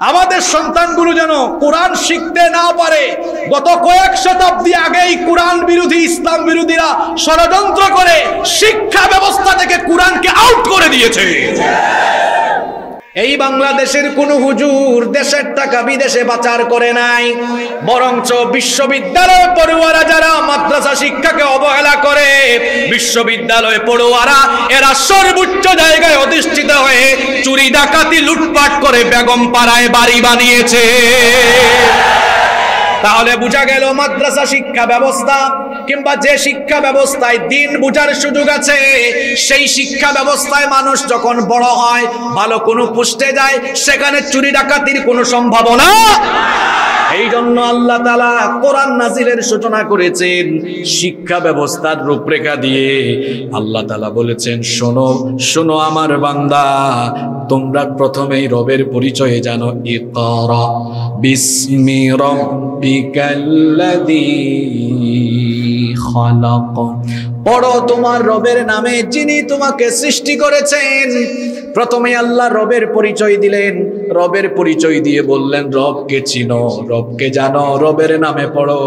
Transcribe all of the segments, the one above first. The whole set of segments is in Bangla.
আমাদের সন্তানগুলো যেন কোরআন শিখতে না পারে। গত কয়েক শতাব্দী আগেই কোরআন বিরোধী, ইসলাম বিরোধীরা ষড়যন্ত্র করে শিক্ষা ব্যবস্থা থেকে কোরআনকে আউট করে দিয়েছে। এই বাংলাদেশের কোন হুজুর দেশের টাকা বিদেশে পাচার করে নাই, বরঞ্চ বিশ্ববিদ্যালয় পড়ুয়ারা যারা মাদ্রাসা শিক্ষাকে অবহেলা করে বিশ্ববিদ্যালয় পড়ুয়ারা এরা সর্বোচ্চ জায়গায় অধিষ্ঠিত হয়ে চুরি ডাকাতি লুটপাট করে বেগম পাড়ায় বাড়ি বানিয়েছে। তাহলে বোঝা গেল মাদ্রাসা শিক্ষা ব্যবস্থা কিংবা যে শিক্ষা ব্যবস্থায় দিন বুঝার সুযোগ আছে, সেই শিক্ষা ব্যবস্থায় মানুষ যখন বড় হয়, ভালো কোনো পুষ্টে যায়, সেখানে চুরি ডাকাতির কোনো সম্ভাবনা এই জন্য আল্লাহ তালা কোরআন নাজিলের সূচনা করেছেন, শিক্ষা ব্যবস্থার রূপরেখা দিয়ে। আল্লাহ তালা বলেছেন, শোনো শোনো আমার বান্দা, তোমরা প্রথমেই রবের পরিচয়ে জানো, ইকরা, বিস্মি রব্বিকাল্লাযী খালাক। পড়ো তোমার রবের নামে যিনি তোমাকে সৃষ্টি করেছেন। প্রথমে আল্লাহ রবের পরিচয় দিলেন। রবের পরিচয় দিয়ে বললেন, রবকে চিনো, রবকে জানো, রবের নামে পড়ো।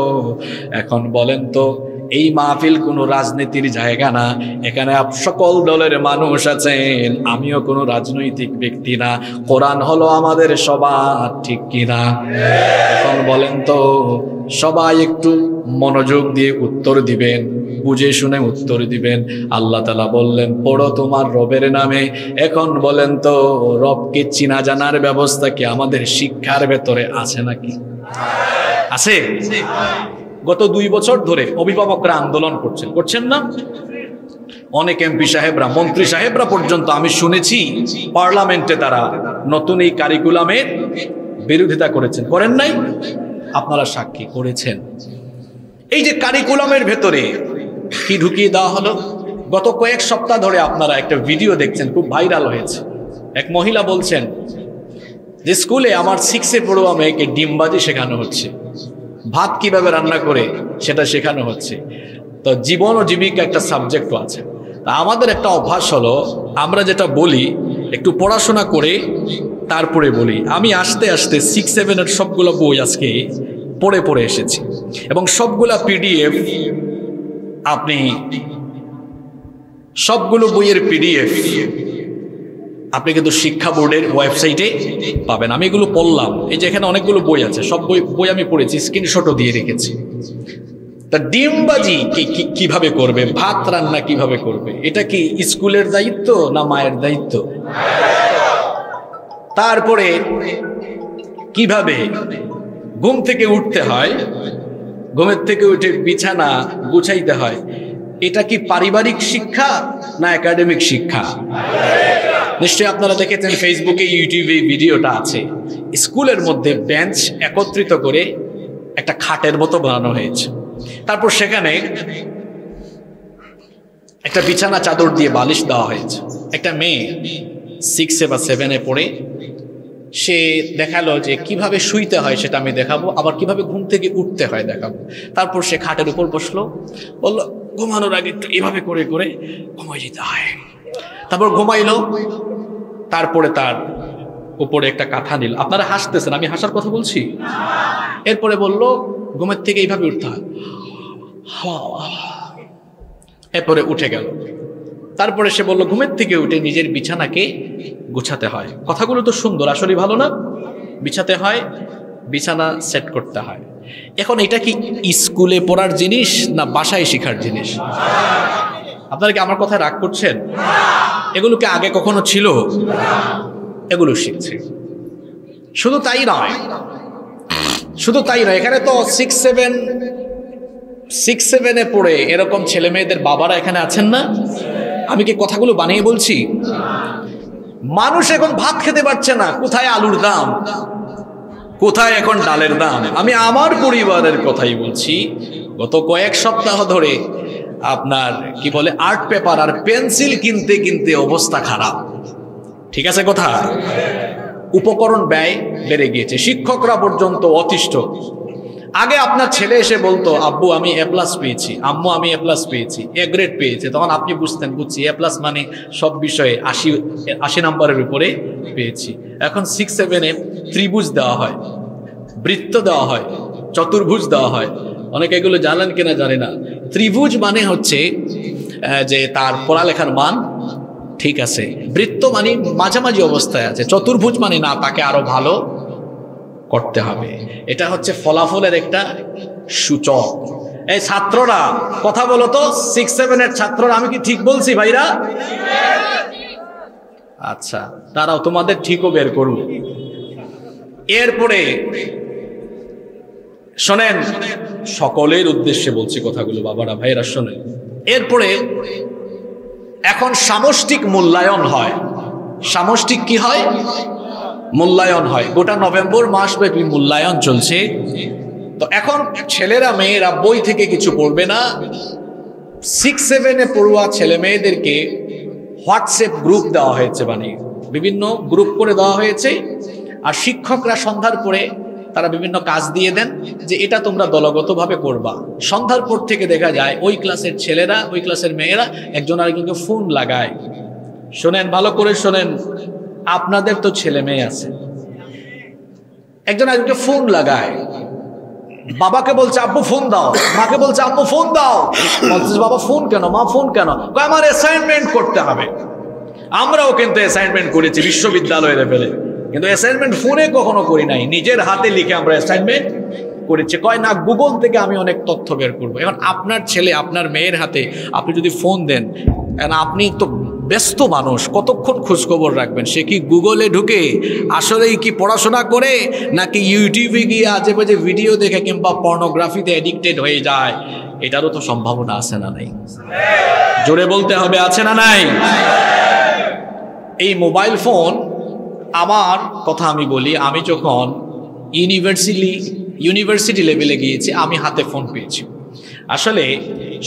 এখন বলেন তো এই মাহফিল কোনো রাজনীতির জায়গা না। এখানে সকল দলের মানুষ আছেন। আমিও কোনো রাজনৈতিক ব্যক্তি না। কোরআন হলো আমাদের সবার, ঠিক কিনা এখন বলেন তো, সবাই একটু মনোযোগ দিয়ে উত্তর দিবেন, বুঝে শুনে উত্তর দিবেন। আল্লাহ তালা বললেন, পড়ো তোমার রবের নামে। এখন বলেন তো, রবকে চিনা জানার ব্যবস্থা কি আমাদের শিক্ষার ভেতরে আছে নাকি? আছে? গত দুই বছর ধরে অভিভাবকরা আন্দোলন করছেন। করছেন না? অনেক এমপি সাহেবরা, মন্ত্রী সাহেবরা পর্যন্ত আমি শুনেছি, পার্লামেন্টে তারা নতুন এই কারিকুলামের বিরোধিতা করেছেন। করেন নাই? আপনারা সাক্ষী করেছেন। এই যে কারিকুলামের ভেতরে কি ঢুকিয়ে দেওয়া হলো? গত কয়েক সপ্তাহ ধরে আপনারা একটা ভিডিও দেখছেন, খুব ভাইরাল হয়েছে। এক মহিলা বলছেন যে, স্কুলে আমার সিক্সে পড়ুয়া মেয়েকে ডিমবাজি শেখানো হচ্ছে। ভাত কীভাবে রান্না করে সেটা শেখানো হচ্ছে। তো জীবন ও জীবিকা একটা সাবজেক্টও আছে। আমাদের একটা অভ্যাস হলো, আমরা যেটা বলি, একটু পড়াশোনা করে তারপরে বলি। আমি আসতে আসতে সিক্স সেভেনের সবগুলো বই আজকে পড়ে পড়ে এসেছি। এবং সবগুলা পিডিএফ আপনি সবগুলো বইয়ের পিডিএফ আপনি কিন্তু শিক্ষা বোর্ডের ওয়েবসাইটে পাবেন। আমি এগুলো পড়লাম। এই যে এখানে অনেকগুলো বই আছে, সব বই বই আমি পড়েছি স্ক্রিনশটও দিয়ে রেখেছি। তা ডিমবাজি কি- কীভাবে করবে? ভাত রান্না কীভাবে করবে? এটা কি স্কুলের দায়িত্ব না মায়ের দায়িত্ব? তারপরে কীভাবে ঘুম থেকে উঠতে হয়? ঘুমের থেকে উঠে বিছানা গুছাইতে হয়। এটা কি পারিবারিক শিক্ষা না একাডেমিক শিক্ষা? নিশ্চয়ই আপনারা দেখেছেন ফেসবুকে ইউটিউবে ভিডিওটা আছে। স্কুলের মধ্যে বেঞ্চ একত্রিত করে একটা খাটের মতো বানানো হয়েছে। তারপর সেখানে একটা বিছানা চাদর দিয়ে বালিশ দেওয়া হয়েছে। একটা মেয়ে সিক্সে বা সেভেনে পড়ে, সে দেখাল যে কীভাবে শুইতে হয় সেটা আমি দেখাবো, আবার কীভাবে ঘুম থেকে উঠতে হয় দেখাবো। তারপর সে খাটের উপর বসল, বলল, ঘুমানোর আগে একটু এভাবে করে করে ঘুমাই যেতে হয়। তারপর ঘুমাইলো, তারপরে তার উপরে একটা কাঁথা নিল। আপনারা হাসতেছেন, আমি হাসার কথা বলছি? এরপরে বলল, ঘুমের থেকে এইভাবে উঠতে হয়। এরপরে উঠে গেল। তারপরে সে বলল, ঘুমের থেকে উঠে নিজের বিছানাকে গুছাতে হয়। কথাগুলো তো সুন্দর আসলে ভালো না? বিছাতে হয়, বিছানা সেট করতে হয়। এখন এটা কি স্কুলে পড়ার জিনিস না বাসায় শেখার জিনিস? আপনারা কি আমার কথায় রাগ করছেন? এগুলো কি আগে কখনো ছিল? এগুলো শিখছে। শুধু তাই নয়, শুধু তাই নয়, এখানে তো সিক্স সেভেন সিক্স সেভেনে পড়ে এরকম ছেলে মেয়েদের বাবারা এখানে আছেন না? আমি কি কথাগুলো বানিয়ে বলছি? মানুষ এখন ভাত খেতে পারছে না, কোথায় আলুর দাম? কোথায় এখন ডালের দাম? আমি আমার পরিবারের কথাই বলছি, গত কয়েক সপ্তাহ ধরে আপনার, কি বলে, আর্ট পেপার আর পেন্সিল কিনতে কিনতে অবস্থা খারাপ। ঠিক আছে কথা? উপকরণ ব্যয় বেড়ে গিয়েছে। শিক্ষকরা পর্যন্ত অতিষ্ঠ। আগে আপনার ছেলে এসে বলতো, আব্বু, আমি এ প্লাস পেয়েছি। আম্মু, আমি এ প্লাস পেয়েছি। এ গ্রেড পেয়েছি। তখন আপনি বুঝতেন, বুঝছি এ প্লাস মানে সব বিষয়ে আশি আশি নাম্বারের উপরে পেয়েছি। এখন সিক্স সেভেনে ত্রিভুজ দেওয়া হয়। বৃত্ত দেওয়া হয়। চতুর্ভুজ দেওয়া হয়। অনেকে এগুলো জানেন কিনা জানে না। ত্রিভুজ মানে হচ্ছে যে তার পড়ালেখার মান ঠিক আছে। বৃত্ত মানে মাঝামাঝি অবস্থায় আছে। চতুর্ভুজ মানে না, তাকে আরও ভালো করতে হবে। এটা হচ্ছে ফলাফলের একটা সূচক। এই ছাত্ররা, কথা বলো তো সিক্স সেভেনের ছাত্ররা, আমি কি ঠিক বলছি ভাইরা? আচ্ছা তারাও তোমাদের ঠিকও বের করুন। এরপরে শোনেন, সকলের উদ্দেশ্যে বলছি কথাগুলো, বাবারা ভাইরা শোনেন। এরপরে, এখন সামষ্টিক মূল্যায়ন হয়। সামষ্টিক কি হয়? মূল্যায়ন হয়। গোটা নভেম্বর মাস ব্যাপী মূল্যায়ন চলছে। তো এখন ছেলেরা, মেয়েরা বই থেকে কিছু পড়বে না। সিক্স সেভেনে পড়ুয়া ছেলে মেয়েদেরকে হোয়াটসঅ্যাপ গ্রুপ দেওয়া হয়েছে মানে বিভিন্ন গ্রুপ করে দেওয়া হয়েছে। আর শিক্ষকরা সন্ধ্যার পরে তারা বিভিন্ন কাজ দিয়ে দেন যে এটা তোমরা দলগতভাবে করবা। সন্ধ্যার পর থেকে দেখা যায় ওই ক্লাসের ছেলেরা, ওই ক্লাসের মেয়েরা একজন আরেকজনকে ফোন লাগায়। শোনেন, ভালো করে শোনেন, আপনাদের তো ছেলে মেয়ে আছে। একজন আরেকজনকে ফোন লাগায়। বাবাকে বলছে, আব্বু, ফোন দাও। মাকে বলছে, আব্বু, ফোন দাও। বলছে বাবা, ফোন কেন? মা, ফোন কেন? আমার অ্যাসাইনমেন্ট করতে হবে। আমরাও কিন্তু অ্যাসাইনমেন্ট করেছি বিশ্ববিদ্যালয়ের লেভেলে। কিন্তু অ্যাসাইনমেন্ট ফোনে কখনো করি নাই। নিজের হাতে লিখে আমরা অ্যাসাইনমেন্ট করেছি। কয় না গুগল থেকে আমি অনেক তথ্য বের করব। এখন আপনার ছেলে, আপনার মেয়ের হাতে আপনি যদি ফোন দেন আপনি তো ব্যস্ত মানুষ, কতক্ষণ খোঁজখবর রাখবেন? সে কি গুগলে ঢুকে আসলেই কি পড়াশোনা করে, নাকি ইউটিউবে গিয়ে আজে বাজে ভিডিও দেখে কিংবা পর্নোগ্রাফিতে অ্যাডিক্টেড হয়ে যায়? এটারও তো সম্ভাবনা আছে না নাই? জোরে বলতে হবে, আছে না নাই? এই মোবাইল ফোন আমার কথা আমি বলি, আমি যখন ইউনিভার্সিটি ইউনিভার্সিটি লেভেলে গিয়েছি, আমি হাতে ফোন পেয়েছি। আসলে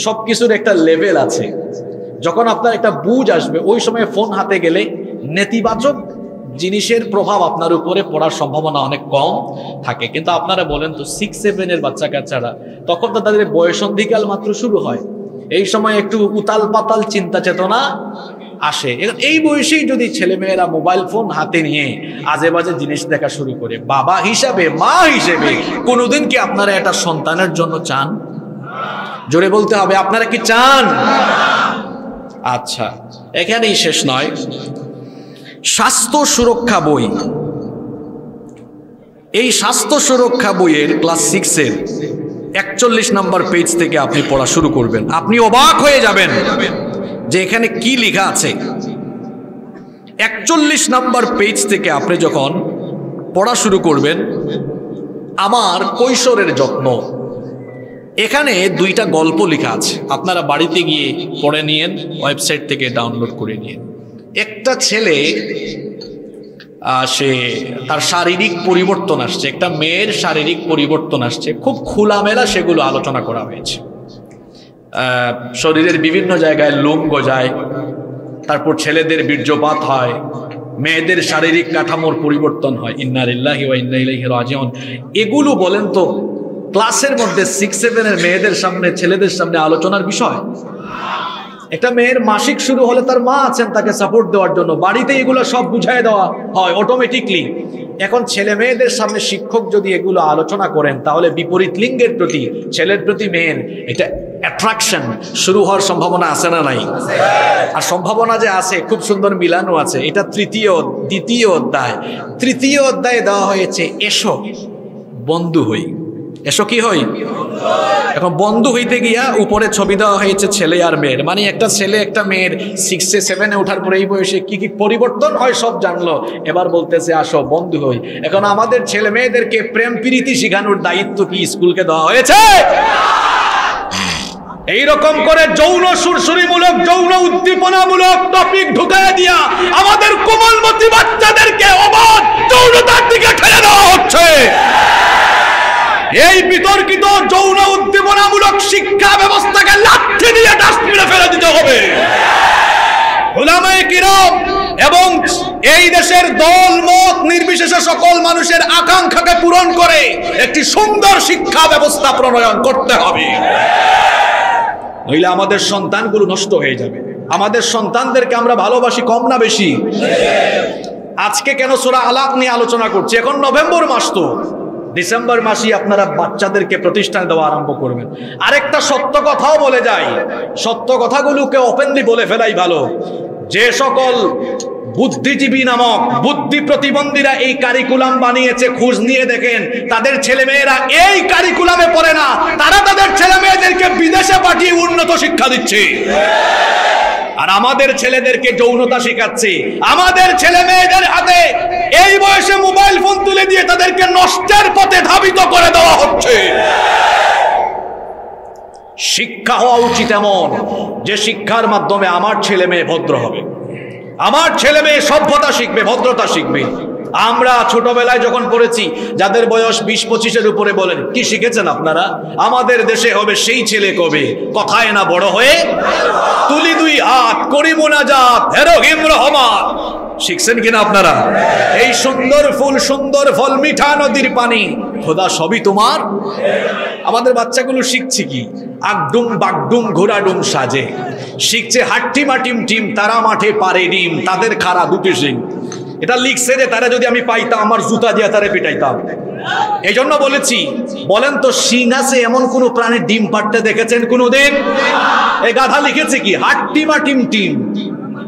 সব কিছুর একটা লেভেল আছে। যখন আপনার একটা বুঝ আসবে, ওই সময় ফোন হাতে গেলে নেতিবাচক জিনিসের প্রভাব আপনার উপরে পড়ার সম্ভাবনা অনেক কম থাকে। কিন্তু আপনারা বলেন তো সিক্স সেভেনের বাচ্চা কাচ্চারা তখন তো তাদের বয়সন্ধিকাল মাত্র শুরু হয়। এই সময় একটু উতাল পাতাল চিন্তা চেতনা আসে। এই বয়সেই যদি ছেলেমেয়েরা মোবাইল ফোন হাতে নিয়ে আজে বাজে জিনিস দেখা শুরু করে, বাবা হিসাবে, মা হিসেবে, কোনোদিন কি আপনারা এটা সন্তানের জন্য চান? জোরে বলতে হবে, আপনারা কি চান? আচ্ছা এখানেই শেষ নয়। স্বাস্থ্য সুরক্ষা বই। এই স্বাস্থ্য সুরক্ষা বইয়ের ক্লাস সিক্সের একচল্লিশ নম্বর পেজ থেকে আপনি পড়া শুরু করবেন। আপনি অবাক হয়ে যাবেন। যে এখানে কি লেখা আছে? একচল্লিশ নম্বর পেজ থেকে আপনি যখন পড়া শুরু করবেন, আমার কৈশোরের যত্ন। এখানে দুইটা গল্প লেখা আছে। আপনারা বাড়িতে গিয়ে পড়ে নিয়েন, ওয়েবসাইট থেকে ডাউনলোড করে নিন একটা ছেলে সে তার শারীরিক পরিবর্তন আসছে, একটা মেয়ের শারীরিক পরিবর্তন আসছে, খুব খোলামেলা সেগুলো আলোচনা করা হয়েছে। শরীরের বিভিন্ন জায়গায় লোম গজায়, তারপর ছেলেদের বীর্যপাত হয়, মেয়েদের শারীরিক কাঠামোর পরিবর্তন হয়। ইন্নারিল্লাহি ওয়া ইন্না ইলাইহি রাজিউন। এগুলো বলেন তো, ক্লাসের মধ্যে সিক্স সেভেনের মেয়েদের সামনে, ছেলেদের সামনে আলোচনার বিষয়। একটা মেয়ের মাসিক শুরু হলে তার মা আছেন, তাকে সাপোর্ট দেওয়ার জন্য। বাড়িতে এগুলো সব বুঝাই দেওয়া হয় অটোমেটিকলি এখন ছেলে মেয়েদের সামনে শিক্ষক যদি এগুলো আলোচনা করেন, তাহলে বিপরীত লিঙ্গের প্রতি, ছেলের প্রতি মেয়ের এটা অ্যাট্রাকশন শুরু হওয়ার সম্ভাবনা আছে না নাই? আর সম্ভাবনা যে আছে, খুব সুন্দর মিলানো আছে। এটা তৃতীয়, দ্বিতীয় অধ্যায়। তৃতীয় অধ্যায়ে দেওয়া হয়েছে, এসো, বন্ধু হই। এসো কি হই? এখন বন্ধু হইতে গিয়া উপরে ছবি দেওয়া হয়েছে ছেলে আর মেয়ের। মানে একটা ছেলে, একটা মেয়ের সিক্সে সেভেনে ওঠার পরে এই বয়সে কি কি পরিবর্তন হয় সব জানলো। এবার বলতেছে, আসো, বন্ধু হই। এখন আমাদের ছেলে মেয়েদেরকে প্রেম, প্রীতি শেখানোর দায়িত্ব কি স্কুলকে দেওয়া হয়েছে? এইরকম করে যৌন সুরসুরিমূলক, যৌন উদ্দীপনামূলক টপিক ঢুকায় দিয়া আমাদের কোমলমতি বাচ্চাদেরকে অবাধ যৌনতার দিকে ঠেলে দেওয়া হচ্ছে। এই বিতর্কিত যৌন উদ্দীপনামূলক শিক্ষা ব্যবস্থাকে লাঠি দিয়ে ডাস্টবিনে ফেলে দিতে হবে। ওলামায়ে কিরাম এবং এই দেশের দল, মত নির্বিশেষে সকল মানুষের আকাঙ্ক্ষাকে পূরণ করে একটি সুন্দর শিক্ষা ব্যবস্থা প্রণয়ন করতে হবে। নইলে আমাদের সন্তানগুলো নষ্ট হয়ে যাবে। আমাদের সন্তানদেরকে আমরা ভালোবাসি কম না বেশি? আজকে কেন সোরা আলাপ নিয়ে আলোচনা করছি? এখন নভেম্বর মাস তো। ডিসেম্বর মাসেই আপনারা বাচ্চাদেরকে প্রতিষ্ঠান দেওয়া আরম্ভ করবেন। আরেকটা সত্য কথাও বলে যাই। সত্য কথাগুলোকে ওপেনলি বলে ফেলাই ভালো। যে সকল বুদ্ধিজীবী নামক বুদ্ধি প্রতিবন্ধীরা এই কারিকুলাম বানিয়েছে, খোঁজ নিয়ে দেখেন। তাদের ছেলে মেয়েরা এই কারিকুলামে পড়ে না। তারা তাদের ছেলে মেয়েদেরকে বিদেশে পাঠিয়ে উন্নত শিক্ষা দিচ্ছে। আর আমাদের ছেলেদেরকে যৌনতা শেখাচ্ছে। আমাদের ছেলে মেয়েদের হাতে এই বয়সে মোবাইল ফোন তুলে দিয়ে তাদেরকে নষ্টের পথে ধাবিত করে দেওয়া হচ্ছে। শিক্ষা হওয়া উচিত এমন যে শিক্ষার মাধ্যমে আমার ছেলে মেয়ে ভদ্র হবে। আমার ছেলে মেয়ে সভ্যতা শিখবে, ভদ্রতা শিখবে। আমরা ছোটবেলায় যখন পড়েছি, যাদের বয়স বিশ পঁচিশের উপরে বলেন, কি শিখেছেন আপনারা? আমাদের দেশে হবে সেই ছেলে কবে? কথায় না বড় হয়ে? তুলি দুই হাত করি মোনাজাত হেরোহিম রহমান। শিখছেন কিনা আপনারা? এই সুন্দর ফুল, সুন্দর ফল, মিঠা নদীর পানি, খোদা সবই তোমার? আমাদের বাচ্চাগুলো শিখছে কি? আগডুম বাগডুম ঘোড়াডুম সাজে। শিখছে হাট্টিমা টিম টিম, তারা মাঠে পারে ডিম, তাদের খারা দুটি সিং এটা লিখছে যে তারা যদি আমি পাইতাম, আমার জুতা দিয়ে তারা পিটাইতাম। এই জন্য বলেছি, বলেন তো, শিং আছে এমন কোন প্রাণীর ডিম পাটতে দেখেছেন কোনোদিন? এই গাধা লিখেছে কি? হাট্টিমা টিম টিম,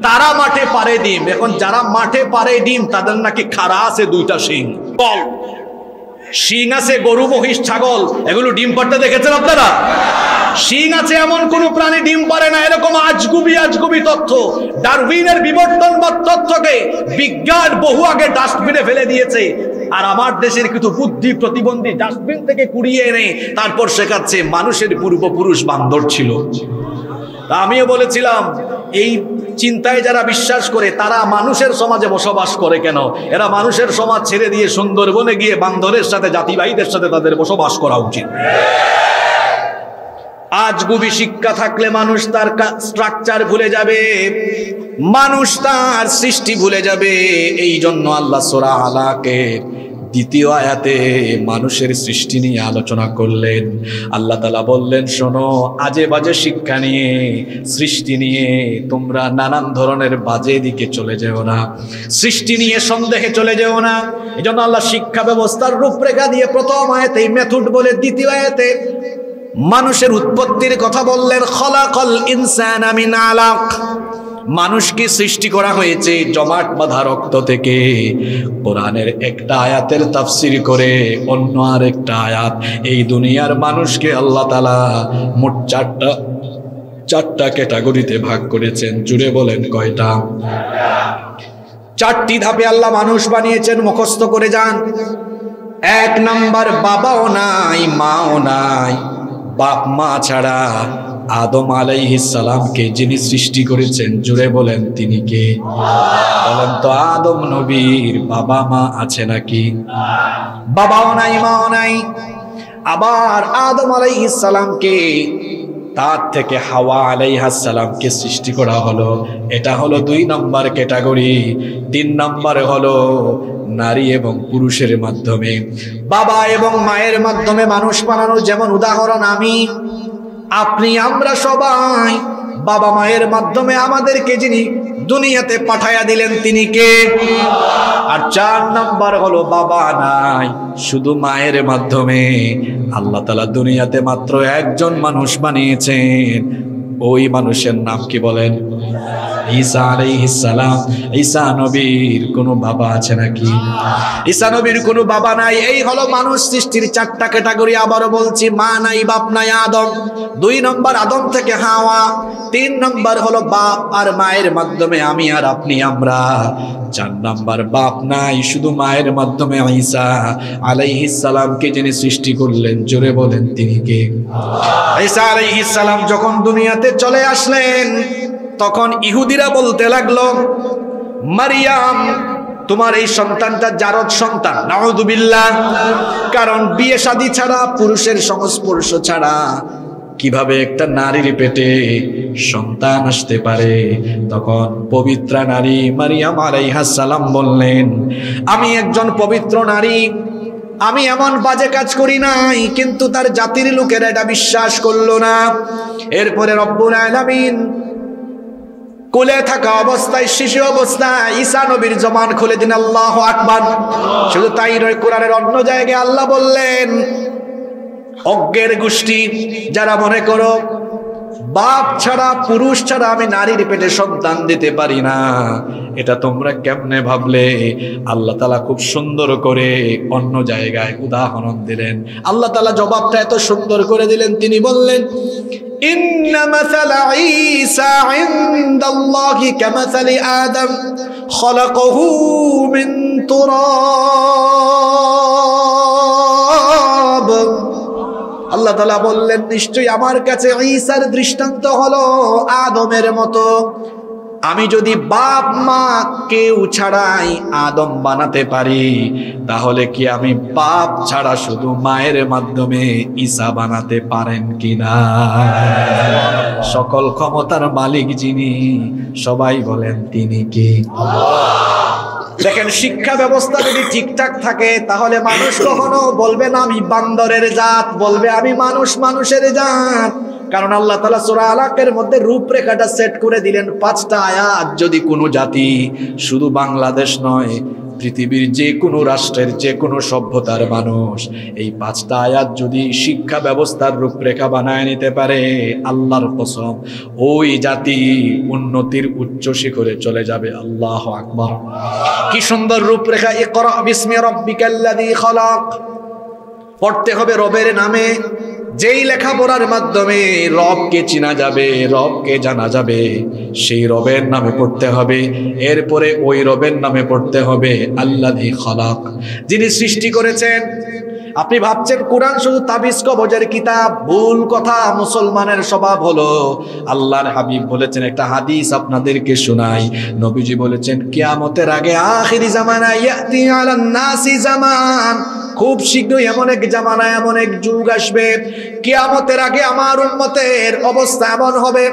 তারা মাঠে পারে ডিম। এখন যারা মাঠে পারে ডিম, তাদের নাকি খাড়া আছে দুইটা শিং। বল। শিং আছে, গরু, মহিষ, ছাগল, এগুলো ডিম পাড়তে দেখেছেন আপনারা? শিং আছে এমন কোন প্রাণী ডিম পারে না, এরকম আজগুবি আজগুবি তথ্য। ডারউইনের বিবর্তনবাদ তথ্যকে বিজ্ঞান বহু আগে ডাস্টবিনে ফেলে দিয়েছে। আর আমার দেশের কিছু বুদ্ধি প্রতিবন্ধী ডাস্টবিন থেকে কুড়িয়ে এনে তারপর শেখাচ্ছে, মানুষের পূর্বপুরুষ বান্দর ছিল। আমিও বলেছিলাম, এই চিন্তায় যারা বিশ্বাস করে, তারা মানুষের সমাজে বসবাস করে কেন? এরা মানুষের সমাজ ছেড়ে দিয়ে সুন্দরবনে গিয়ে বান্ধরের সাথে, জাতিবাহীদের সাথে তাদের বসবাস করা উচিত। আজ গুবি শিক্ষা থাকলে মানুষ তার স্ট্রাকচার ভুলে যাবে, মানুষ তার সৃষ্টি ভুলে যাবে। এই জন্য আল্লাহ সোরা দ্বিতীয় আয়াতে মানুষের সৃষ্টি নিয়ে আলোচনা করলেন। আল্লাহ তালা বললেন, শোনো, আজে বাজে শিক্ষা নিয়ে, সৃষ্টি নিয়ে তোমরা নানান ধরনের বাজে দিকে চলে যেও না। সৃষ্টি নিয়ে সন্দেহে চলে যেও না। এই জন্য আল্লাহ শিক্ষা ব্যবস্থার রূপরেখা দিয়ে প্রথম আয়াতে মেথড বলে দ্বিতীয় আয়াতে মানুষের উৎপত্তির কথা বললেন, খলাকল ইনসান আমিন আলাক। মানুষকে সৃষ্টি করা হয়েছে জমাট বাঁধা রক্ত থেকে। কোরআনের একটা আয়াতের তাফসির করে অন্য আর একটা আয়াত, এই দুনিয়ার মানুষকে আল্লাহ তালা মোট চারটা চারটা ক্যাটাগরিতে ভাগ করেছেন। জুড়ে বলেন কয়টা? চারটি ধাপে আল্লাহ মানুষ বানিয়েছেন, মুখস্থ করে যান। এক নাম্বার বাবাও নাই, মাও নাই বাপ মা ছাড়া আদম আলাইহিসালামকে যিনি সৃষ্টি করেছেন, জুড়ে বলেন, তিনি কে? বলেন তো, আদম নবীর বাবা মা আছে নাকি? বাবাও নাই, মাও নাই। আবার আদম আলাইহিসালামকে তার থেকে হাওয়া আলাইহাসালামকে সৃষ্টি করা হলো। এটা হলো দুই নম্বর ক্যাটাগরি। তিন নম্বরে হলো নারী এবং পুরুষের মাধ্যমে। বাবা এবং মায়ের মাধ্যমে মানুষ বানানো যেমন উদাহরণ আমি আপনি, আমরা সবাই বাবা মায়ের মাধ্যমে আমাদেরকে যিনি দুনিয়াতে পাঠাইয়া দিলেন, তিনি কে? আর চার নাম্বার হলো বাবা নাই, শুধু মায়ের মাধ্যমে। আল্লাহ তালা দুনিয়াতে মাত্র একজন মানুষ বানিয়েছেন। ওই মানুষের নাম কি বলেন? ঈসা আলাইহিসসালাম ঈসা নবীর কোনো বাবা আছে নাকি? ঈসা নবীর কোনো বাবা নাই। এই হলো মানুষ সৃষ্টির চারটা ক্যাটাগরি। আবারও বলছি, মা নাই, বাপ নাই, আদম। দুই নম্বর আদম থেকে হাওয়া, তিন নম্বর হলো বাপ আর মায়ের মাধ্যমে আমি আর আপনি আমরা। চার নাম্বার বাপ নাই, শুধু মায়ের মাধ্যমে ঈসা আলাইহিস সালামকে যিনি সৃষ্টি করলেন, জোরে বলেন তিনি কে? ঈসা আলাইহিস সালাম যখন দুনিয়াতে চলে আসলেন তখন ইহুদিরা বলতে লাগল, মারিয়াম, তোমার এই সন্তানটা জারদ সন্তান। নাউদুবিল্লাহ কারণ বিয়ে শাদী ছাড়া, পুরুষের সংস্পর্শ ছাড়া কীভাবে একটা নারীর পেটে সন্তান আসতে পারে? তখন পবিত্র নারী মারিয়াম আলাইহাসালাম বললেন, আমি একজন পবিত্র নারী। আমি এমন বাজে কাজ করি নাই, কিন্তু তার জাতির লোকেরা এটা বিশ্বাস করল না। এরপরে রব্বুল আলামিন কোলে থাকা অবস্থায়, শিশু অবস্থায় ঈসা নবীর জমান খুলে দিন, আল্লাহ আকবার। শুধু তাই নয়, কোরআনের অন্য জায়গায় আল্লাহ বললেন, অজ্ঞের গোষ্ঠী, যারা মনে করো বাপ ছাড়া পুরুষ ছাড়া আমি নারীর পেটে সন্তান দিতে পারি না এটা তোমরা কেমনে ভাবলে আল্লাহ তালা খুব সুন্দর করে অন্য জায়গায় উদাহরণ দিলেন আল্লাহ তালা জবাবটা এত সুন্দর করে দিলেন তিনি বললেন إن مثل عيسى عند الله كمثل آدم خلقه من تراب আল্লাহ তালা বললেন, নিশ্চয়ই আমার কাছে ঈসার দৃষ্টান্ত হলো আদমের মতো। আমি যদি বাপ মা কেউ ছাড়াই আদম বানাতে পারি, তাহলে কি আমি বাপ ছাড়া শুধু মায়ের মাধ্যমে ঈসা বানাতে পারেন কিনা? সকল ক্ষমতার মালিক যিনি, সবাই বলেন, তিনি কি? দেখেন, শিক্ষা ব্যবস্থা যদি ঠিকঠাক থাকে, তাহলে মানুষ কখনো বলবে না, আমি বান্দরের জাত। বলবে, আমি মানুষ, মানুষের জাত। কারণ আল্লাহ তালা সুরা আলাকের মধ্যে রূপরেখাটা সেট করে দিলেন পাঁচটা আয়াত। যদি কোনো জাতি শুধু বাংলাদেশ নয় পৃথিবীর যে কোনো রাষ্ট্রের যে কোনো সভ্যতার মানুষ, এই পাঁচটা আয়াত যদি শিক্ষা ব্যবস্থার রূপরেখা বানায় নিতে পারে, আল্লাহর কসম, ওই জাতি উন্নতির উচ্চ শিখরে চলে যাবে। আল্লাহ আকবর। কি সুন্দর রূপরেখা। ইকরা বিস্মি রব্বিকাল্লাযী খলাক। পড়তে হবে রবের নামে। যেই লেখাপড়ার মাধ্যমে রবকে চিনা যাবে, রবকে জানা যাবে, সেই রবের নামে পড়তে হবে। এরপরে ওই রবের নামে পড়তে হবে আল্লাহি খলাক, যিনি সৃষ্টি করেছেন। আপনি ভাবছেন কোরআন শুধু তাবিজ, কবজের কিতাব, ভুল কথা, মুসলমানের স্বভাব হলো। আল্লাহর হাবিব বলেছেন, একটা হাদিস আপনাদেরকে শোনাই। নবীজি বলেছেন, কিয়ামতের আগে আখিরি জামানা ইয়াতি আলান নাসি জামান। খুব শীঘ্রই এমন এক জামানা এমন এক যুগ আসবে। কিয়ামতের আগে আমার উম্মতের অবস্থা এমন হবে।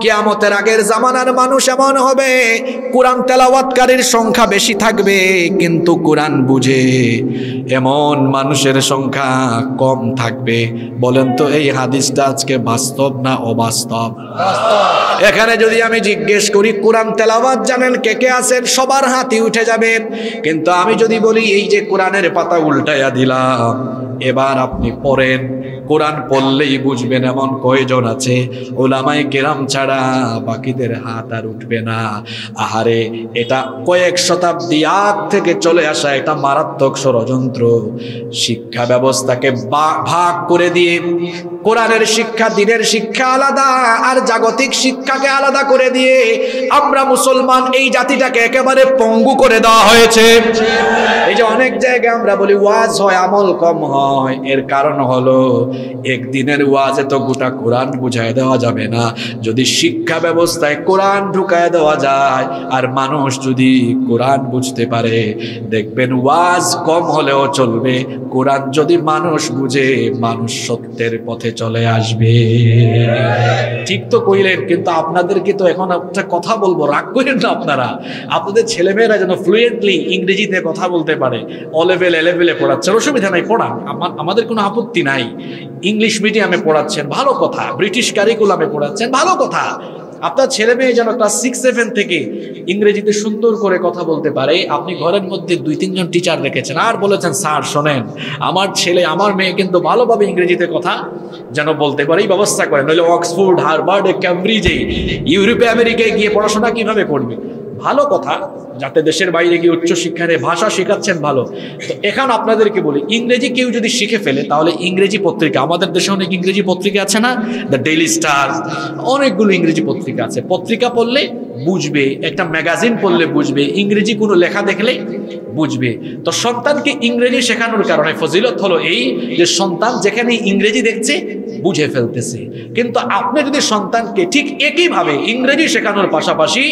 কিয়ামতের আগের জামানার মানুষ এমন হবে কোরআন তেলাওয়াতকারীর সংখ্যা বেশি থাকবে কিন্তু কোরআন বুঝে এমন মানুষের সংখ্যা কম থাকবে। বলেন তো এই হাদিসটা আজকে বাস্তব না অবাস্তব? এখানে যদি আমি জিজ্ঞেস করি কোরআন তেলাওয়াত জানেন কে কে আছেন? সবার হাতই উঠে যাবে। কিন্তু আমি যদি বলি এই যে কোরআনের পাতা উল্টাইয়া দিলাম এবার আপনি পড়েন। কোরআন পড়লেই বুঝবেন এমন কয়জন আছে। ওলামাই কেরাম ছাড়া বাকিদের হাত আর উঠবে না। আহারে, এটা কয়েক শতাব্দী আগ থেকে চলে আসা এটা মারাত্মক ষড়যন্ত্র। শিক্ষা ব্যবস্থাকে ভাগ করে দিয়ে কোরআনের শিক্ষা, দিনের শিক্ষা আলাদা, আর জাগতিক শিক্ষাকে আলাদা করে দিয়ে আমরা মুসলমান এই জাতিটাকে একেবারে পঙ্গু করে দেওয়া হয়েছে। এই যে অনেক জায়গায় আমরা বলি, ওয়াজ হয়, আমল কম হয়। এর কারণ হলো, একদিনের ওয়াজে তো গোটা কোরআন বুঝায় দেওয়া যাবে না। যদি শিক্ষা ব্যবস্থায় কোরআন ঢুকায় দেওয়া যায়, আর মানুষ যদি কোরআন বুঝতে পারে, দেখবেন ওয়াজ কম হলেও চলবে। কোরআন যদি মানুষ বুঝে, মানুষ সত্যের পথে চলে আসবে। ঠিক তো কইলেন, কিন্তু আপনাদেরকে তো এখন একটা কথা বলব। রাগ করেন না আপনারা। আপনাদের ছেলেমেয়েরা যেন ফ্লুয়েন্টলি ইংরেজিতে কথা বলতে পারে। অলেভেল এলেভেলে পড়াচ্ছেন অসুবিধা নাই, পড়ান। আমার আমাদের কোনো আপত্তি নাই। ইংলিশ মিডিয়ামে পড়াচ্ছেন, ভালো কথা। ব্রিটিশ কারিকুলামে পড়াচ্ছেন, ভালো কথা। আপনার ছেলে মেয়ে যেন ক্লাস সিক্স সেভেন থেকে ইংরেজিতে সুন্দর করে কথা বলতে পারে, আপনি ঘরের মধ্যে দুই, তিনজন টিচার রেখেছেন আর বলেছেন, স্যার, শোনেন, আমার ছেলে, আমার মেয়ে কিন্তু ভালোভাবে ইংরেজিতে কথা যেন বলতে পারে, এই ব্যবস্থা করেন। নইলে অক্সফোর্ড হার্ভার্ডে ক্যামব্রিজে ইউরোপে আমেরিকায় গিয়ে পড়াশোনা কীভাবে করবে? ভালো কথা, যাতে দেশের বাইরে গিয়ে উচ্চশিক্ষারে ভাষা শেখাচ্ছেন ভালো। তো এখন আপনাদেরকে বলি, ইংরেজি কেউ যদি শিখে ফেলে, তাহলে ইংরেজি পত্রিকা, আমাদের দেশে অনেক ইংরেজি পত্রিকা আছে না? দ্য ডেইলি স্টার অনেকগুলো ইংরেজি পত্রিকা আছে। পত্রিকা পড়লে বুঝবে, একটা ম্যাগাজিন পড়লে বুঝবে, ইংরেজি কোনো লেখা দেখলে বুঝবে। তো সন্তানকে ইংরেজি শেখানোর কারণে ফজিলত হলো এই যে সন্তান যেখানে ইংরেজি দেখছে, বুঝে ফেলতেছে। কিন্তু আপনি যদি সন্তানকে ঠিক একইভাবে ইংরেজি শেখানোর পাশাপাশি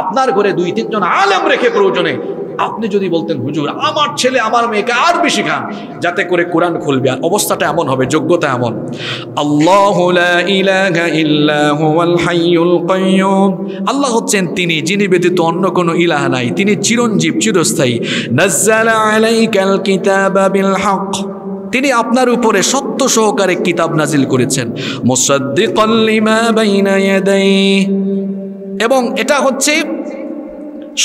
আপনার ঘরে দুই তিনজন আলেম রেখে প্রয়োজনে আপনি যদি বলতেন, হুজুর, আমার ছেলে আমার মেয়েকে আর বেশি খান। যাতে করে কোরআন খুলবে। আর অবস্থাটা এমন হবে, যোগ্যতা এমন। আল্লাহ আল্লাহ হচ্ছেন তিনি, যিনি ব্যতীত অন্য কোনো ইলাহ নাই। তিনি চিরঞ্জীব, চিরস্থায়ী। তিনি আপনার উপরে সত্য সহকারে কিতাব নাজিল করেছেন। বাইনা এবং এটা হচ্ছে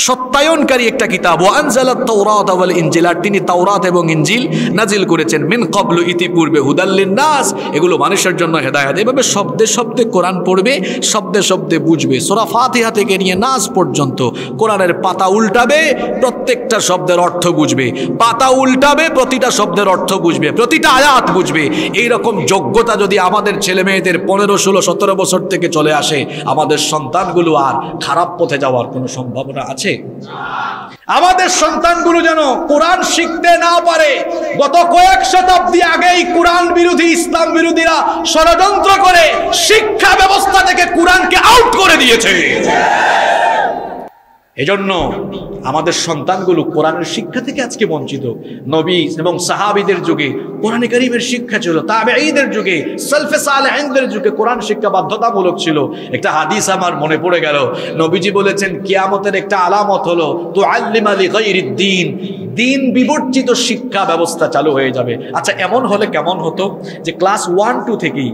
সত্যায়নকারী একটা কিতাব। ও আনজালাত তাওরাত ওয়াল ইনজিল, আর তিনি তাওরাত এবং ইনজিল নাজিল করেছেন মিন ক্বাবলু ইতিপূর্বে হুদাল্লিন নাস এগুলো মানুষের জন্য হেদায়েত। এভাবে শব্দে শব্দে কোরআন পড়বে, শব্দে শব্দে বুঝবে। সূরা ফাতিহা থেকে নিয়ে নাস পর্যন্ত কোরআনের পাতা উল্টাবে, প্রত্যেকটা শব্দের অর্থ বুঝবে। পাতা উল্টাবে, প্রতিটা শব্দের অর্থ বুঝবে, প্রতিটা আয়াত বুঝবে। এই রকম যোগ্যতা যদি আমাদের ছেলে মেয়েদের পনেরো, ষোলো, সতেরো বছর থেকে চলে আসে, আমাদের সন্তানগুলো আর খারাপ পথে যাওয়ার কোনো সম্ভাবনা আছে? আছে। আমাদের সন্তানগুলো যেন কোরআন শিখতে না পারে, গত কয়েক শতাব্দী আগেই কোরআন বিরোধী, ইসলাম বিরোধীরা ষড়যন্ত্র করে শিক্ষা ব্যবস্থা থেকে কোরআনকে আউট করে দিয়েছে। এজন্য আমাদের সন্তানগুলো কোরআনের শিক্ষা থেকে আজকে বঞ্চিত। নবী এবং সাহাবিদের যুগে, কোরআনে করিমের শিক্ষা ছিল তাবে ঈদের যুগে, সেলফে সালেহদের যুগে কোরআন শিক্ষা বাধ্যতামূলক ছিল। একটা হাদিস আমার মনে পড়ে গেল। নবীজি বলেছেন, কিয়ামতের একটা আলামত হলো তো আল্লিম আলী দিন দিন বিবর্জিত শিক্ষা ব্যবস্থা চালু হয়ে যাবে। আচ্ছা এমন হলে কেমন হতো? যে ক্লাস ওয়ান, টু থেকেই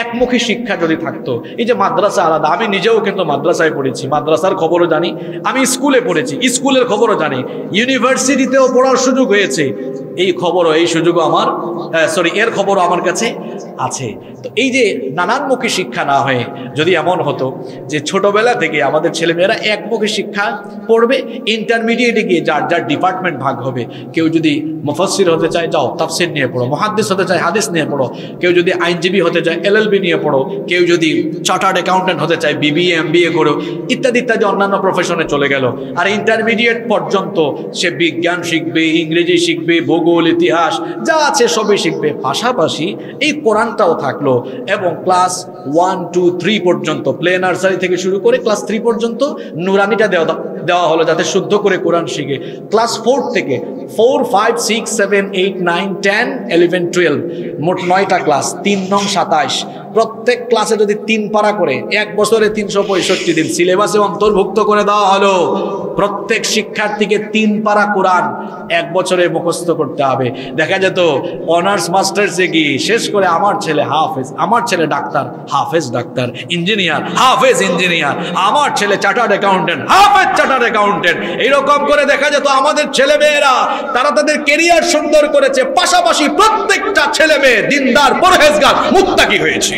একমুখী শিক্ষা যদি থাকতো, এই যে মাদ্রাসা আলাদা, আমি নিজেও কিন্তু মাদ্রাসায় পড়েছি, মাদ্রাসার খবরও জানি, আমি স্কুলে পড়েছি, স্কুলের খবরও জানি, ইউনিভার্সিটিতেও পড়ার সুযোগ হয়েছে, এই খবরও, এই সুযোগও আমার সরি এর খবরও আমার কাছে আছে। তো এই যে নানানমুখী শিক্ষা না হয়ে যদি এমন হতো যে ছোটবেলা থেকে আমাদের ছেলেমেয়েরা একমুখী শিক্ষা পড়বে ইন্টারমিডিয়েটে গিয়ে যার যার ডিপার্টমেন্ট ভাগ হবে, কেউ যদি মুফাসির হতে চায়, যাও, তাফসির নিয়ে পড়ো, মহাদ্দিস হতে চায়, হাদিস নিয়ে পড়ো, কেউ যদি আইনজীবী হতে চায় এলএলবি নিয়ে পড়ো, কেউ যদি চার্টার্ড অ্যাকাউন্টেন্ট হতে চায় বিবিএ এম বিএ করো, ইত্যাদি ইত্যাদি অন্যান্য প্রফেশনে চলে গেল। আর ইন্টারমিডিয়েট পর্যন্ত সে বিজ্ঞান শিখবে, ইংরেজি শিখবে, ভূগোল, ইতিহাস, যা আছে সবই শিখবে। পাশাপাশি এই কোরআনটাও থাকল এবং ক্লাস ওয়ান টু থ্রি পর্যন্ত প্লে নার্সারি থেকে শুরু করে ক্লাস থ্রি পর্যন্ত নুরানিটা দেওয়া দেওয়া হলো যাতে শুদ্ধ করে কোরআন শিখে। ক্লাস ফোর থেকে four five six seven eight nine ten eleven twelve মোট নয়টা ক্লাস, তিন নং সাতাশ প্রত্যেক ক্লাসে যদি তিন পারা করে, এক বছরে তিনশো পঁয়ষট্টি দিন সিলেবাসে অন্তর্ভুক্ত করে দেওয়া হলো। প্রত্যেক শিক্ষার্থীকে তিন পারা কোরআন এক বছরে মুখস্থ করতে হবে। দেখা যেত, অনার্স, মাস্টার্সে গিয়ে শেষ করে আমার ছেলে হাফেজ, আমার ছেলে ডাক্তার, হাফেজ ডাক্তার, ইঞ্জিনিয়ার, হাফেজ ইঞ্জিনিয়ার, আমার ছেলে চার্টার্ড অ্যাকাউন্টেন্ট, হাফেজ চার্টার্ড অ্যাকাউন্টেন্ট। এইরকম করে দেখা যেত আমাদের ছেলে মেয়েরা তারা তাদের কেরিয়ার সুন্দর করেছে। পাশাপাশি প্রত্যেকটা ছেলে মেয়ে দিনদার, পরহেজগার মুক্তাকি হয়েছে।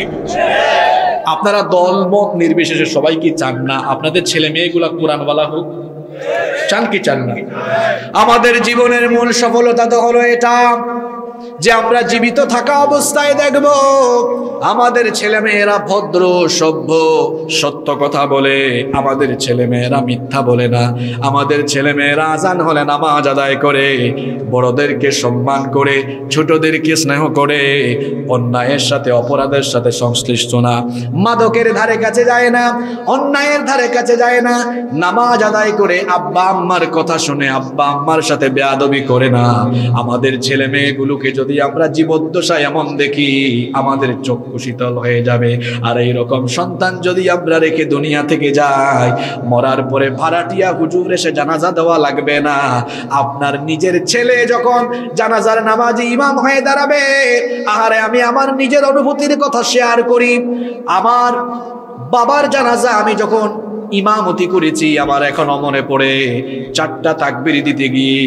আপনারা দলমত নির্বিশেষে সবাই কি চান না? আপনাদের ছেলে মেয়েগুলা কোরআনওয়ালা হোক। চান কি চান না? আমাদের জীবনের মূল সফলতা তো হলো এটা। যে আমরা জীবিত থাকা অবস্থায় দেখব, আমাদের ছেলেমেয়েরা ভদ্র, সভ্য, সত্য কথা বলে। আমাদের ছেলেমেয়েরা মিথ্যা বলে না। আমাদের ছেলেমেয়েরা আজান হলে নামাজ আদায় করে। বড়দেরকে সম্মান করে, ছোটদেরকে স্নেহ করে। অন্যায়ের সাথে, অপরাধের সাথে সংশ্লিষ্ট না। মাদকের ধারে কাছে যায় না। অন্যায়ের ধারে কাছে যায় না। নামাজ আদায় করে আব্বা আম্মার কথা শুনে আব্বা আম্মার সাথে বেয়াদবি করে না। আমাদের ছেলে মেয়েগুলোকে যদি আমরা জীবদ্দশায় এমন দেখি, আমাদের চক্ষু শীতল হয়ে যাবে। আর এই রকম সন্তান যদি আমরা রেখে দুনিয়া থেকে যাই, মরার পরে ভাড়াটিয়া হুজুর এসে জানাজা দেওয়া লাগবে না। আপনার নিজের ছেলে যখন জানাজার নামাজি ইমাম হয়ে দাঁড়াবে, আহারে আমি আমার নিজের অনুভূতির কথা শেয়ার করি। আমার বাবার জানাজা আমি যখন ইমামতি করেছি, আমার এখনও মনে পড়ে, চারটা তাকবির দিতে গিয়ে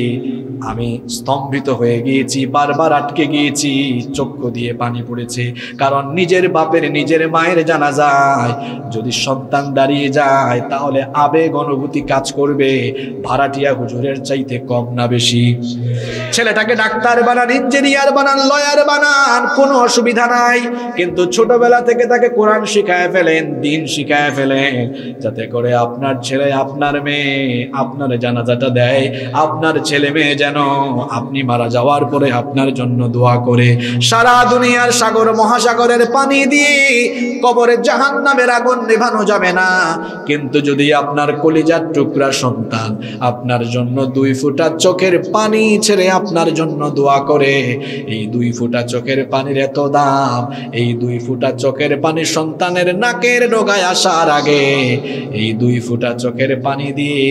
আমি স্তম্ভিত হয়ে গিয়েছি, বারবার আটকে গিয়েছি, চক্ষু দিয়ে পানি পড়েছে, কারণ নিজের বাপের নিজের মায়ের জানা যায় যদি সন্তান দাঁড়িয়ে যায়, তাহলে আবেগ অনুভূতি কাজ করবে, ভাড়াটিয়া হুজুরের চাইতে কম না বেশি। ছেলেটাকে ডাক্তার বানান, ইঞ্জিনিয়ার বানান, লয়ার বানান, কোনো অসুবিধা নাই। কিন্তু ছোটবেলা থেকে তাকে কোরআন শিখায় ফেলেন, দিন শিখায় ফেলেন। যাতে করে আপনার ছেলে, আপনার মেয়ে, আপনার জানাজাটা দেয়, আপনার ছেলে মেয়ে যেন আপনি মারা যাওয়ার পরে আপনার জন্য দোয়া করে সারা দুনিয়ার সাগর, মহাসাগরের পানি দিয়ে কবরে জাহান নামের আগুন নেভানো যাবে না। কিন্তু যদি আপনার কলিজার টুকরা সন্তান আপনার জন্য দুই ফুটা চোখের পানি ছেড়ে আপনার জন্য দোয়া করে, এই দুই ফুটা চোখের পানির এত দাম, এই দুই ফুটা চোখের পানি সন্তানের নাকের ডোগায় আসার আগে, এই দুই ফুটা চোখের পানি দিয়ে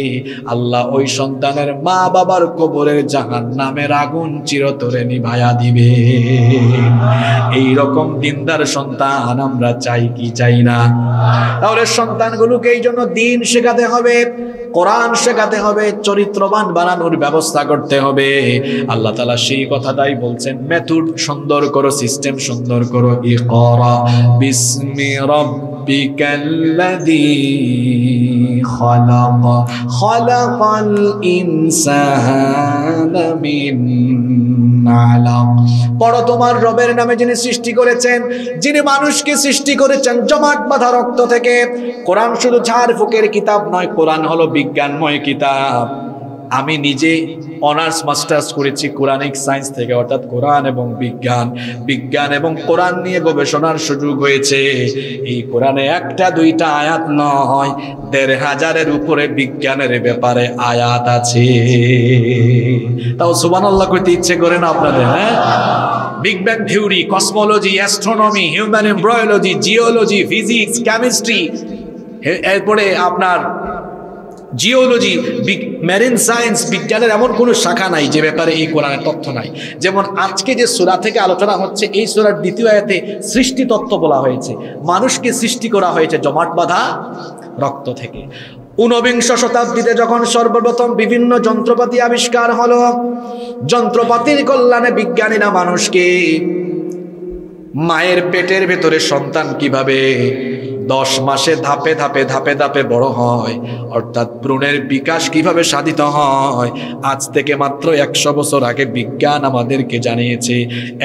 আল্লাহ ওই সন্তানের মা বাবার কবরের জাহান নামের আগুন চিরতরে নিভায়া দিবে। এই রকম দিনদার সন্তান আমরা চাই কি চাই না। তাহলে সন্তানগুলোকে এই জন্য দিন শেখাতে হবে, কোরআন শেখাতে হবে, চরিত্রবান বানানোর ব্যবস্থা করতে হবে। আল্লাহ তালা সেই কথাটাই বলছেন, মেথড সুন্দর করো, সিস্টেম সুন্দর করো ই করা বিস্মি রব্বিকাল্লাযী خلق خلق الإنسان من علق পড়ো তোমার রবের নামে যিনি সৃষ্টি করেছেন যিনি মানুষকে সৃষ্টি করেছেন জমাট বাঁধা রক্ত থেকে কোরআন শুধু ঝাড় ফুকের কিতাব নয় কোরআন হলো বিজ্ঞানময় কিতাব আমি নিজে অনার্স, মাস্টার্স করেছি কোরআনিক সায়েন্স থেকে, অর্থাৎ কোরআন এবং বিজ্ঞান। বিজ্ঞান এবং কোরআন নিয়ে গবেষণার সুযোগ হয়েছে। এই কোরআনে একটা, দুইটা আয়াত নয়, দেড় হাজারের উপরে বিজ্ঞানের ব্যাপারে আয়াত আছে। তাও সুবান আল্লাহ করতে ইচ্ছে করে না আপনাদের হ্যাঁ? Big bang theory cosmology astronomy human embryology geology physics chemistry এরপরে আপনার জিওলজি মেরিন সায়েন্স বিজ্ঞানের এমন কোনো শাখা নাই যে ব্যাপারে এই কোরআনের তথ্য নাই। যেমন আজকে যে সুরা থেকে আলোচনা হচ্ছে, এই সুরার দ্বিতীয় আয়াতে সৃষ্টি তত্ত্ব বলা হয়েছে। মানুষকে সৃষ্টি করা হয়েছে জমাট বাঁধা রক্ত থেকে। ঊনবিংশ শতাব্দীতে যখন সর্বপ্রথম বিভিন্ন যন্ত্রপাতি আবিষ্কার হলো, যন্ত্রপাতির কল্যাণে বিজ্ঞানীরা মানুষকে মায়ের পেটের ভেতরে সন্তান কীভাবে দশ মাসে ধাপে ধাপে ধাপে ধাপে বড় হয়। অর্থাৎ ভ্রূণের বিকাশ কীভাবে সাধিত হয়? আজ থেকে মাত্র একশো বছর আগে বিজ্ঞান আমাদেরকে জানিয়েছে।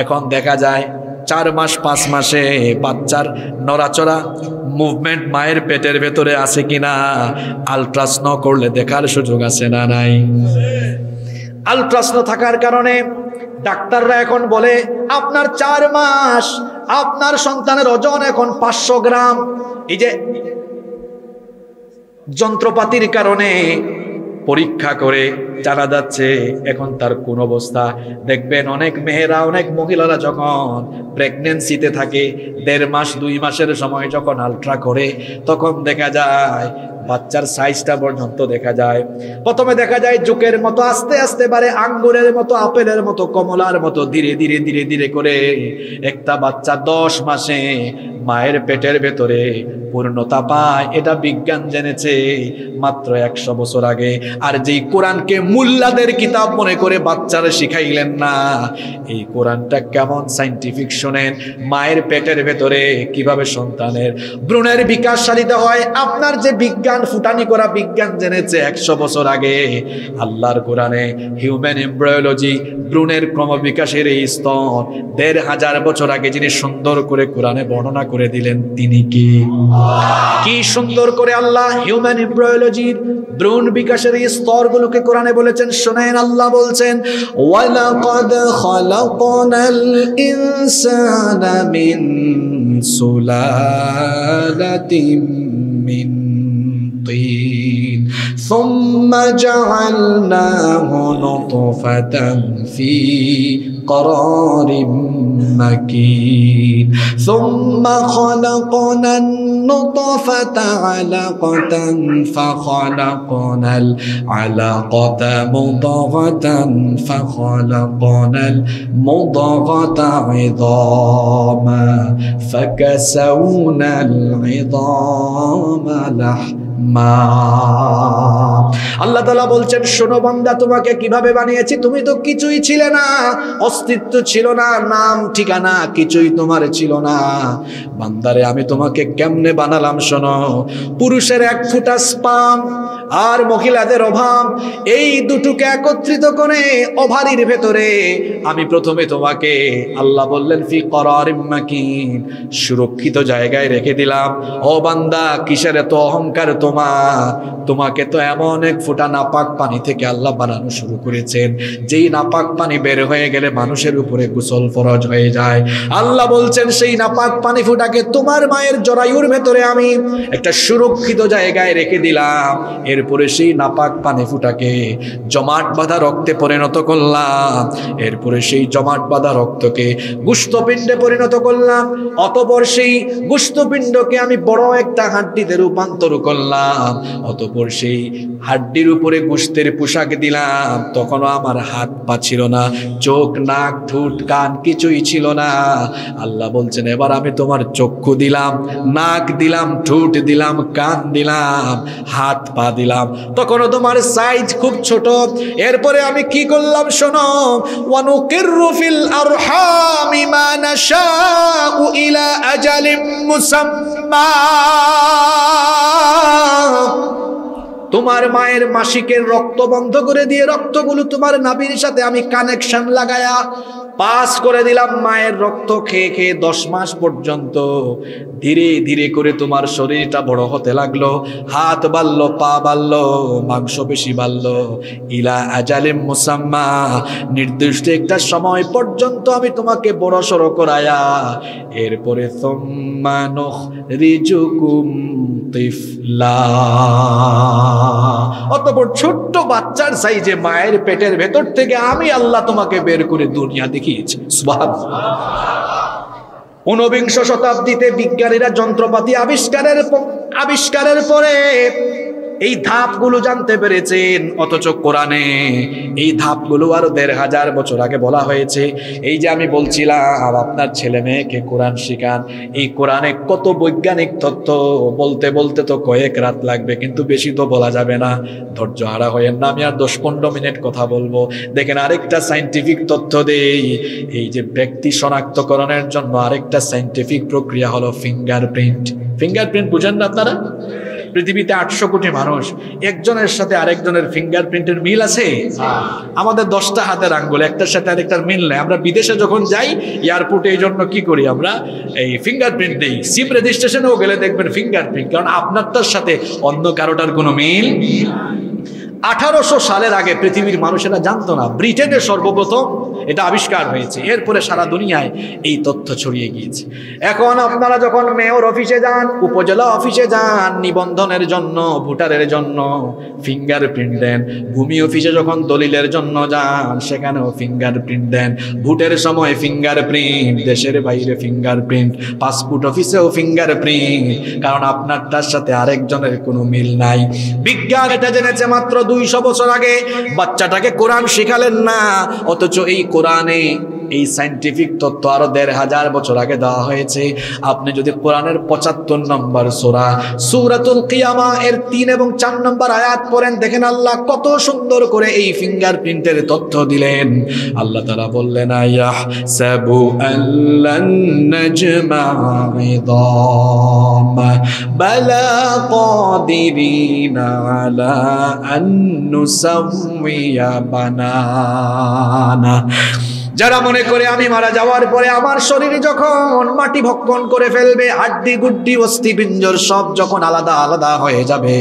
এখন দেখা যায়, চার মাস, পাঁচ মাসে বাচ্চার নড়াচড়া মুভমেন্ট মায়ের পেটের ভেতরে আছে কিনা আলট্রাসন করলে দেখার সুযোগ আছে না নাই? আলট্রাসন থাকার কারণে ডাক্তাররা এখন বলে, আপনার চার মাস আপনার সন্তানের ওজন এখন পাঁচশো গ্রাম। এই যে যন্ত্রপাতির কারণে পরীক্ষা করে জানা যাচ্ছে, এখন তার কোন অবস্থা। দেখবেন অনেক মেয়েরা, অনেক মহিলারা যখন প্রেগনেন্সিতে থাকে, দেড় মাস, দুই মাসের সময় যখন আলট্রা করে, তখন দেখা যায় বাচ্চার সাইজটা পর্যন্ত দেখা যায়। প্রথমে দেখা যায় জুকের মতো, আস্তে আস্তে পারে আঙ্গুরের মতো, আপেলের মতো, কমলার মতো, ধীরে ধীরে ধীরে ধীরে করে। একটা বাচ্চা দশ মাসে মায়ের পেটের ভেতরে পূর্ণতা পায়, এটা বিজ্ঞান জেনেছে মাত্র একশো বছর আগে। আর যেই কোরআনকে মুল্লাদের কিতাব মনে করে বাচ্চারা শিখাইলেন না, এই কোরআনটা কেমন সাইন্টিফিক শোনেন, মায়ের পেটের ভেতরে কীভাবে সন্তানের ভ্রূণের বিকাশ সাধিত হয়, আপনার যে বিজ্ঞান, ফুটানি করা বিজ্ঞান জেনেছে একশো বছর আগে। আল্লাহর কোরআনে হিউম্যান এমব্রয়োলজি, ভ্রূণের ক্রমবিকাশের এই স্তর দেড় হাজার বছর আগে যিনি সুন্দর করে কোরআনে বর্ণনা করে দিলেন তিনি কি কি সুন্দর করে আল্লাহ হিউম্যান এমব্রয়োলজির ভ্রূণ বিকাশের এই স্তরগুলোকে কোরআনে বলেছেন শোনেন আল্লাহ বলছেন ওয়ালাকাদ খালাকনাল ইনসানা মিন সুলালাতিন মিন طين ثم جعلناه نطفة في قرار مكين ثم خلقنا النطفة علقة فخلقنا العلقة مضغة فخلقنا المضغة عظاما فكسونا العظام لحما. আল্লাহ তালা বলছেন, শোনো বান্দা, তোমাকে কীভাবে বানিয়েছি? তুমি তো কিছুই ছিলে না। অস্তিত্ব ছিল না, নাম, ঠিকানা কিছুই তোমার ছিল না। বান্দারে, আমি তোমাকে কেমনে বানালাম শোনো? পুরুষের এক ফুটা স্পাম আর মহিলাদের অভাব, এই দুটোকে একত্রিত করে অভারির ভেতরে আমি প্রথমে তোমাকে, আল্লাহ বললেন, ফি করার মাকিন সুরক্ষিত জায়গায় রেখে দিলাম। ও বান্দা, কিসের এত অহংকার তোমার তোমাকে তো এমন এক ফোঁটা নাপাক পানি থেকে আল্লাহ বানানো শুরু করেছেন। যেই নাপাক পানি বের হয়ে গেলে মানুষের উপরে গোসল ফরজ হয়ে যায়। আল্লাহ বলছেন, সেই নাপাক পানি ফুটাকে তোমার মায়ের জরায়ুর ভেতরে আমি একটা সুরক্ষিত জায়গায় রেখে দিলাম। এরপরে সেই নাপাক পানি ফুটাকে জমাট বাঁধা রক্তে পরিণত করলাম। এরপরে সেই জমাট বাঁধা রক্তকে গুস্তপিণ্ডে পরিণত করলাম। অতপর সেই গুস্তপিণ্ডকে আমি বড় একটা হাড্ডিতে রূপান্তর করলাম। অতপর সেই হাড্ডির উপরে গুস্তের পোশাক দিলাম, তখনও আমার হাত পা ছিল না, চোখ, নাক, ঠুট, কান কিছুই ছিল না। আল্লাহ বলছেন, এবার আমি তোমার চক্ষু দিলাম, নাক দিলাম, ঠুট দিলাম, কান দিলাম, হাত পা দিলাম। তখনও তোমার সাইজ খুব ছোট। এরপরে আমি কি করলাম শোনো? ওয়ানুকিররু ফিল আরহামি মা নাশাউ ইলা আজালিম মুসাম্মা। তোমার মায়ের মাসিকের রক্ত বন্ধ করে দিয়ে রক্তগুলো তোমার নাবির সাথে আমি কানেকশন লাগায়া পাস করে দিলাম মায়ের রক্ত খেয়ে খেয়ে দশ মাস পর্যন্ত। ধীরে ধীরে করে তোমার শরীরটা বড় হতে লাগল, হাত বাড়লো, পা বাড়লো মাংস বেশি বাড়লো। ইলা আজালিম মুসাম্মা, নির্দিষ্ট একটা সময় পর্যন্ত আমি তোমাকে বড় সড়ো করায়া, এরপরে তোমানুখ রিজুকুম তিফলা। অতপর ছোট্ট বাচ্চার সাইজে মায়ের পেটের ভেতর থেকে আমি আল্লাহ তোমাকে বের করে দুনিয়া দেখিয়েছি। ঊনবিংশ শতাব্দীতে বিজ্ঞানীরা যন্ত্রপাতি আবিষ্কারের আবিষ্কারের পরে এই ধাপগুলো জানতে পেরেছেন, অথচ কোরআনে এই ধাপগুলো আরও দেড় হাজার বছর আগে বলা হয়েছে। এই যে আমি বলছিলাম, আপনার ছেলে মেয়েকে কোরআন শিখান, এই কোরআনে কত বৈজ্ঞানিক তথ্য বলতে বলতে তো কয়েক রাত লাগবে, কিন্তু বেশি তো বলা যাবে না। ধৈর্য হারা হয়েন না, আমি আর দশ পনেরো মিনিট কথা বলব। দেখেন, আরেকটা সাইন্টিফিক তথ্য দেই, এই যে ব্যক্তি শনাক্তকরণের জন্য আরেকটা সাইন্টিফিক প্রক্রিয়া হলো ফিঙ্গারপ্রিন্ট ফিঙ্গারপ্রিন্ট বুঝেন না আপনারা? পৃথিবীতে আটশো কোটি মানুষ একজনের সাথে আরেকজনের ফিঙ্গারপ্রিন্টের মিল আছে? আমাদের দশটা হাতের আঙ্গুল একটার সাথে আরেকটার মিল নেই। আমরা বিদেশে যখন যাই এয়ারপোর্টে এই জন্য কি করি আমরা? এই ফিঙ্গারপ্রিন্ট নেই সিম রেজিস্ট্রেশনেও গেলে দেখবেন ফিঙ্গারপ্রিন্ট কারণ আপনারটার সাথে অন্য কারোটার কোনো মিল আঠারোশো সালের আগে পৃথিবীর মানুষেরা জানতো না ব্রিটেনে সর্বপ্রথম এটা আবিষ্কার হয়েছে। এরপরে সারা দুনিয়ায় এই তথ্য ছড়িয়ে গিয়েছে। এখন আপনারা যখন মেয়র অফিসে যান, উপজেলা অফিসে যান, নিবন্ধনের জন্য, ভোটারের জন্য ফিঙ্গারপ্রিন্ট দেন। ভূমি অফিসে যখন দলিলের জন্য যান, সেখানেও ফিঙ্গারপ্রিন্ট দেন। ভোটের সময় ফিঙ্গারপ্রিন্ট দেশের বাইরে ফিঙ্গারপ্রিন্ট পাসপোর্ট অফিসেও ফিঙ্গারপ্রিন্ট কারণ আপনারটার সাথে আরেকজনের কোনো মিল নাই। বিজ্ঞান এটা জেনেছে মাত্র দুইশো বছর আগে। বাচ্চাটাকে কোরআন শিখালেন না, অথচ এই কোরআনে এই সাইন্টিফিক তথ্য আরও দেড় হাজার বছর আগে দেওয়া হয়েছে। আপনি যদি কোরআনের পঁচাত্তর নম্বর সোরা, সুরাতুল কিয়ামা এর তিন এবং চার নম্বর আয়াত পড়েন, দেখেন আল্লাহ কত সুন্দর করে এই ফিঙ্গারপ্রিন্টের তথ্য দিলেন। আল্লাহ তারা বললেন আয়াহ সাবু আল্লান বালা কাদিরিনা আলা আন নুসাউইয়া বানানা যারা মনে করে আমি মারা যাওয়ার পরে আমার শরীর যখন মাটি ভক্ষণ করে ফেলবে, হাড্ডি গুড্ডি, অস্থি পিঞ্জর সব যখন আলাদা আলাদা হয়ে যাবে,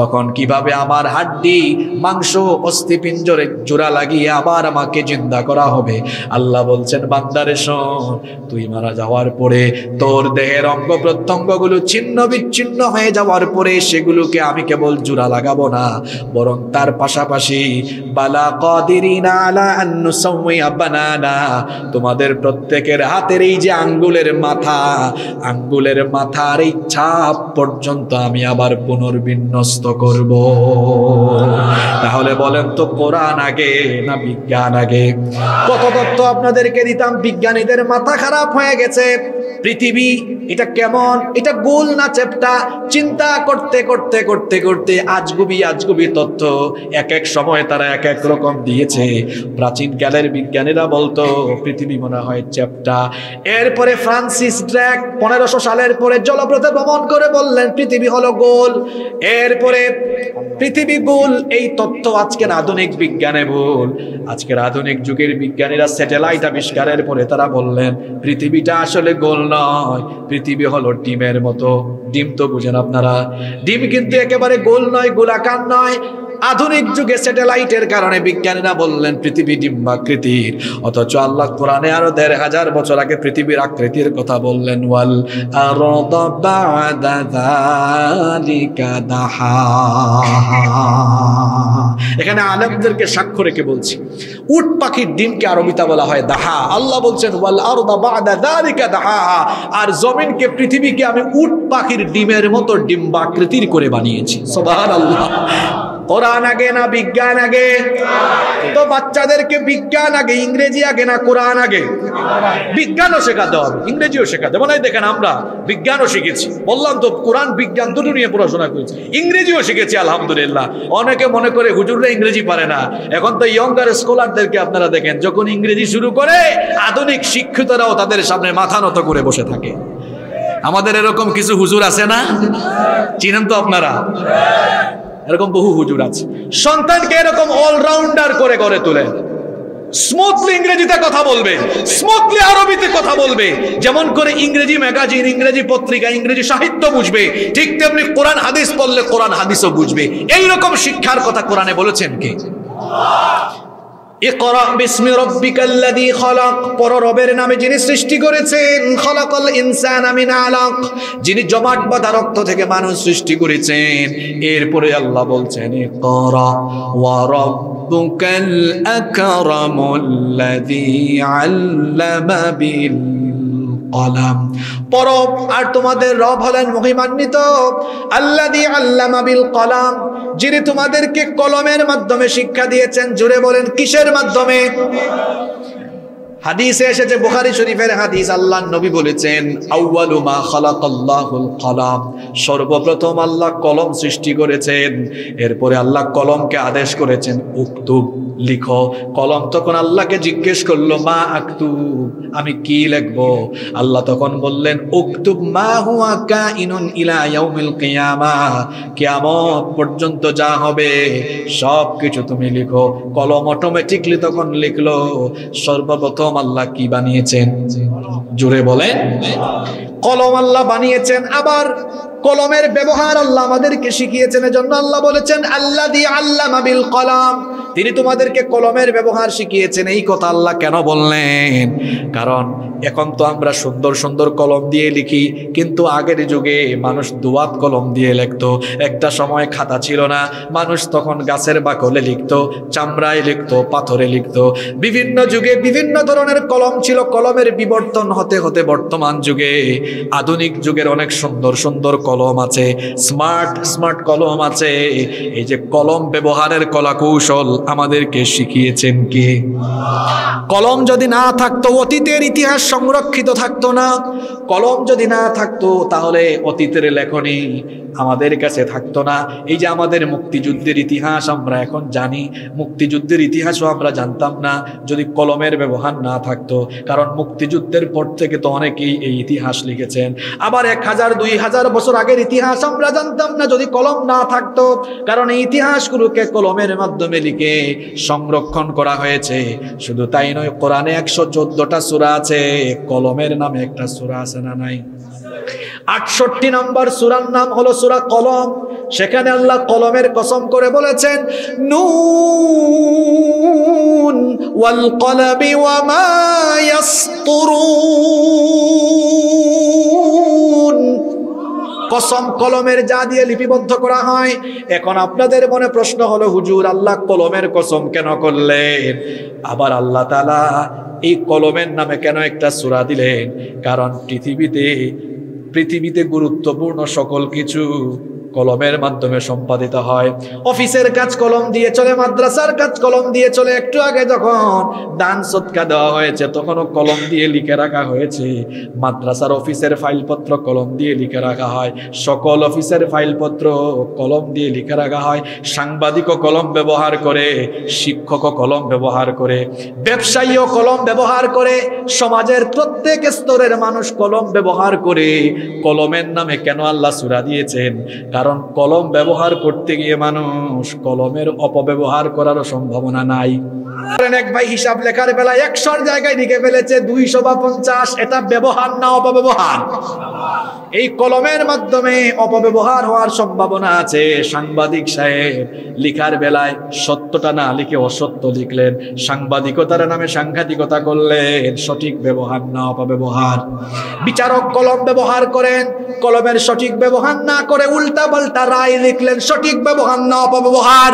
তখন কীভাবে আমার হাড্ডি, মাংস, অস্থি পিঞ্জরে জোড়া লাগিয়ে আবার আমাকে জিন্দা করা হবে? আল্লাহ বলছেন, বান্দারে শোন, তুই মারা যাওয়ার পরে তোর দেহের অঙ্গ প্রত্যঙ্গগুলো ছিন্ন বিচ্ছিন্ন হয়ে যাওয়ার পরে সেগুলোকে আমি কেবল জোড়া লাগাবো না, বরং তার পাশাপাশি, বালা কাদিরিনা আলা আন নুসাউইয়া বানানা না, তোমাদের প্রত্যেকের হাতের এই যে আঙ্গুলের মাথা, আঙ্গুলের মাথার এই ছাপ পর্যন্ত আমি আবার পুনর্বিন্যস্ত করব। তাহলে বলেন তো কোরআন আগে না বিজ্ঞান আগে? কত তথ্য আপনাদেরকে দিতাম, বিজ্ঞানীদের মাথা খারাপ হয়ে গেছে। পৃথিবী, এটা কেমন? এটা গোল না চেপটা? চিন্তা করতে করতে করতে করতে আজগুবি আজগুবি তথ্য এক এক সময় তারা এক এক রকম দিয়েছে। প্রাচীন কালের বিজ্ঞানীরা বলতো, পৃথিবী মনে হয় চেপটা এরপরে ফ্রান্সিস ড্র্যাক পনেরোশো সালের পরে জলপ্রতে ভ্রমণ করে বললেন, পৃথিবী হলো গোল। এরপরে পৃথিবী গোল। এই তথ্য আজকের আধুনিক বিজ্ঞানে ভুল। আজকের আধুনিক যুগের বিজ্ঞানীরা স্যাটেলাইট আবিষ্কারের পরে তারা বললেন, পৃথিবীটা আসলে গোল নয়, পৃথিবী হলো ডিমের মতো। ডিম তো বুঝেন আপনারা। ডিম কিন্তু একেবারে গোল নয়, গোলাকার নয়। আধুনিক যুগে স্যাটেলাইটের কারণে বিজ্ঞানীরা বললেন, পৃথিবী ডিম্বাকৃতির। অথচ আল্লাহ কোরআনে আরও দেড় হাজার বছর আগে পৃথিবীর আকৃতির কথা বললেন, ওয়াল এখানে আলেমদেরকে সাক্ষ্য রেখে বলছি, উট পাখির ডিমকে আরবিতা বলা হয় দাহা। আল্লাহ বলছেন, ওয়াল দাহা। আর জমিনকে, পৃথিবীকে আমি উট পাখির ডিমের মতো ডিম্বাকৃতির করে বানিয়েছি। সুবহানাল্লাহ। কোরআন আগে না বিজ্ঞান আগে? তো বাচ্চাদেরকে বিজ্ঞান আগে, ইংরেজি আগে না কোরআন আগে? বিজ্ঞানও শেখাতে হবে, ইংরেজিও শেখাতে মানে দেখেন আমরা বিজ্ঞানও শিখেছি। বললাম তো কোরআন, বিজ্ঞান দুটো নিয়ে পড়াশোনা করেছি। ইংরেজিও শিখেছি, আলহামদুলিল্লাহ। অনেকে মনে করে হুজুররা ইংরেজি পারে না। এখন তো ইয়ঙ্গার স্কলারদেরকে আপনারা দেখেন, যখন ইংরেজি শুরু করে, আধুনিক শিক্ষিতরাও তাদের সামনে মাথা নত করে বসে থাকে। আমাদের এরকম কিছু হুজুর আছে না? চিনেন তো আপনারা? এরকম বহু হুজুর আছে। সন্তানকে এরকম অলরাউন্ডার করে গড়ে তোলে। স্মুথলি ইংরেজিতে কথা বলবে স্মুথলি আরবিতে কথা বলবে। যেমন করে ইংরেজি ম্যাগাজিন ইংরেজি পত্রিকা, ইংরেজি সাহিত্য বুঝবে, ঠিক তেমনি কোরআন হাদিস পড়লে কোরআন হাদিসও বুঝবে। এই রকম শিক্ষার কথা কোরআনে বলেছেন কে? ইকরা বিসমি রাব্বিকাল্লাযী খলাক। পর রবের নামে যিনি সৃষ্টি করেছেন, খলাকাল ইনসানা মিন আলাক। যিনি জমাট বাঁধা রক্ত থেকে মানুষ সৃষ্টি করেছেন। এরপরে আল্লাহ বলছেন, ইকরা ওয়া রাব্বুকাল আকরামুল্লাযী আল্লামা বিল কলাম পরব, আর তোমাদের রব হলেন মহিমান্বিত। আল্লাদি আল্লামা বিল কলাম, যিনি তোমাদেরকে কলমের মাধ্যমে শিক্ষা দিয়েছেন। জুড়ে বলেন, কিসের মাধ্যমে? হাদিসে এসেছে বুখারী শরীফের হাদিস আল্লাহ নবী বলেছেন আউয়ালু মা খালাকাল্লাহুল কলাম। সর্বপ্রথম আল্লাহ কলম সৃষ্টি করেছেন, এরপরে আল্লাহ কলমকে আদেশ করেছেন, উক্তুব, লিখো। কলম তখন আল্লাহকে জিজ্ঞেস করল, মা আক্তুব, আমি কি লিখব? আল্লাহ তখন বললেন, উক্তুব মা হুয়া কাইনুন ইলা ইয়াউমিল কিয়ামা। কিয়ামত পর্যন্ত যা হবে সব কিছু তুমি লিখো। কলম অটোমেটিকলি তখন লিখলো। সর্বপ্রথম আল্লাহ কি বানিয়েছেন? জুড়ে বলেন। কলম আল্লাহ বানিয়েছেন, আবার কলমের ব্যবহার আল্লাহ আমাদেরকে শিখিয়েছেন। এজন্য আল্লাহ বলেছেন, আল্লাহ দিয়ে আল্লাহ বিল কলাম। তিনি তোমাদেরকে কলমের ব্যবহার শিখিয়েছেন। এই কথা আল্লাহ কেন বললেন? কারণ এখন তো আমরা সুন্দর সুন্দর কলম দিয়ে লিখি, কিন্তু আগের যুগে মানুষ দুয়াত কলম দিয়ে লিখতো। একটা সময় খাতা ছিল না, মানুষ তখন গাছের বাকলে লিখতো, চামড়ায় লিখতো, পাথরে লিখতো। বিভিন্ন যুগে বিভিন্ন ধরনের কলম ছিল, কলমের বিবর্তন হতে হতে বর্তমান যুগে। আধুনিক যুগের অনেক সুন্দর সুন্দর কলম আছে, স্মার্ট স্মার্ট কলম আছে। এই যে কলম ব্যবহারের কলা কৌশল আমাদেরকে শিখিয়েছেন কে? কলম যদি না থাকতো, অতীতের ইতিহাস সংরক্ষিত থাকতো না। কলম যদি না থাকতো, তাহলে অতীতের লেখনী আমাদের কাছে থাকতো না। এই যে আমাদের মুক্তিযুদ্ধের ইতিহাস আমরা এখন জানি, মুক্তিযুদ্ধের ইতিহাসও আমরা জানতাম না যদি কলমের ব্যবহার না থাকতো। কারণ মুক্তিযুদ্ধের পর থেকে তো অনেকেই এই ইতিহাস লিখেছেন। আবার এক হাজার, দুই হাজার বছর আগের ইতিহাস আমরা জানতাম না যদি কলম না থাকতো। কারণ এই ইতিহাসগুলোকে কলমের মাধ্যমে লিখে সংরক্ষণ করা হয়েছে। শুধু তাই নয়, কোরআনে একশো চোদ্দটা সুরা আছে, কলমের নামে একটা সুরা আছে না নাই? আটষট্টি নম্বর সুরার নাম হলো সুরা কলম। সেখানে আল্লাহ কলমের কসম করে বলেছেন, নুন ওয়াল কলবি ওয়ামা ইয়াসতুরুন। কসম কলমের যা দিয়ে লিপিবদ্ধ করা হয়, এখন আপনাদের মনে প্রশ্ন হলো, হুজুর, আল্লাহ কলমের কসম কেন করলেন? আবার আল্লাহ তালা এই কলমের নামে কেন একটা সুরা দিলেন? কারণ পৃথিবীতে পৃথিবীতে গুরুত্বপূর্ণ সকল কিছু কলমের মাধ্যমে সম্পাদিত হয়। অফিসের কাজ কলম দিয়ে চলে, মাদ্রাসার কাজ কলম দিয়ে চলে। একটু আগে যখন দান সৎকা দেওয়া হয়েছে, তখনও কলম দিয়ে লিখে রাখা হয়েছে। মাদ্রাসার অফিসের ফাইলপত্র কলম দিয়ে লিখে রাখা হয়। সকল অফিসের ফাইলপত্র কলম দিয়ে লিখে রাখা হয়। সাংবাদিকও কলম ব্যবহার করে, শিক্ষকও কলম ব্যবহার করে, ব্যবসায়ীও কলম ব্যবহার করে, সমাজের প্রত্যেক স্তরের মানুষ কলম ব্যবহার করে। কলমের নামে কেন আল্লাহ সুরা দিয়েছেন? কারণ কলম ব্যবহার করতে গিয়ে মানুষ কলমের অপব্যবহার করার সম্ভাবনা নাই। এক ভাই হিসাব লেখার বেলা একশোর জায়গায় লিখে ফেলেছে দুইশো বা পঞ্চাশ, এটা ব্যবহার না অপব্যবহার। এই কলমের মাধ্যমে অপব্যবহার হওয়ার সম্ভাবনা আছে। সাংবাদিক সাহেব লিখার বেলায় সত্যটা না লিখে অসত্য লিখলেন। সাংবাদিকতার নামে সাংঘাতিকতা করলেন। সঠিক ব্যবহার না, অপব্যবহার। বিচারক কলম ব্যবহার করেন। কলমের সঠিক ব্যবহার না করে উল্টা পাল্টা রায় লিখলেন। সঠিক ব্যবহার না, অপব্যবহার।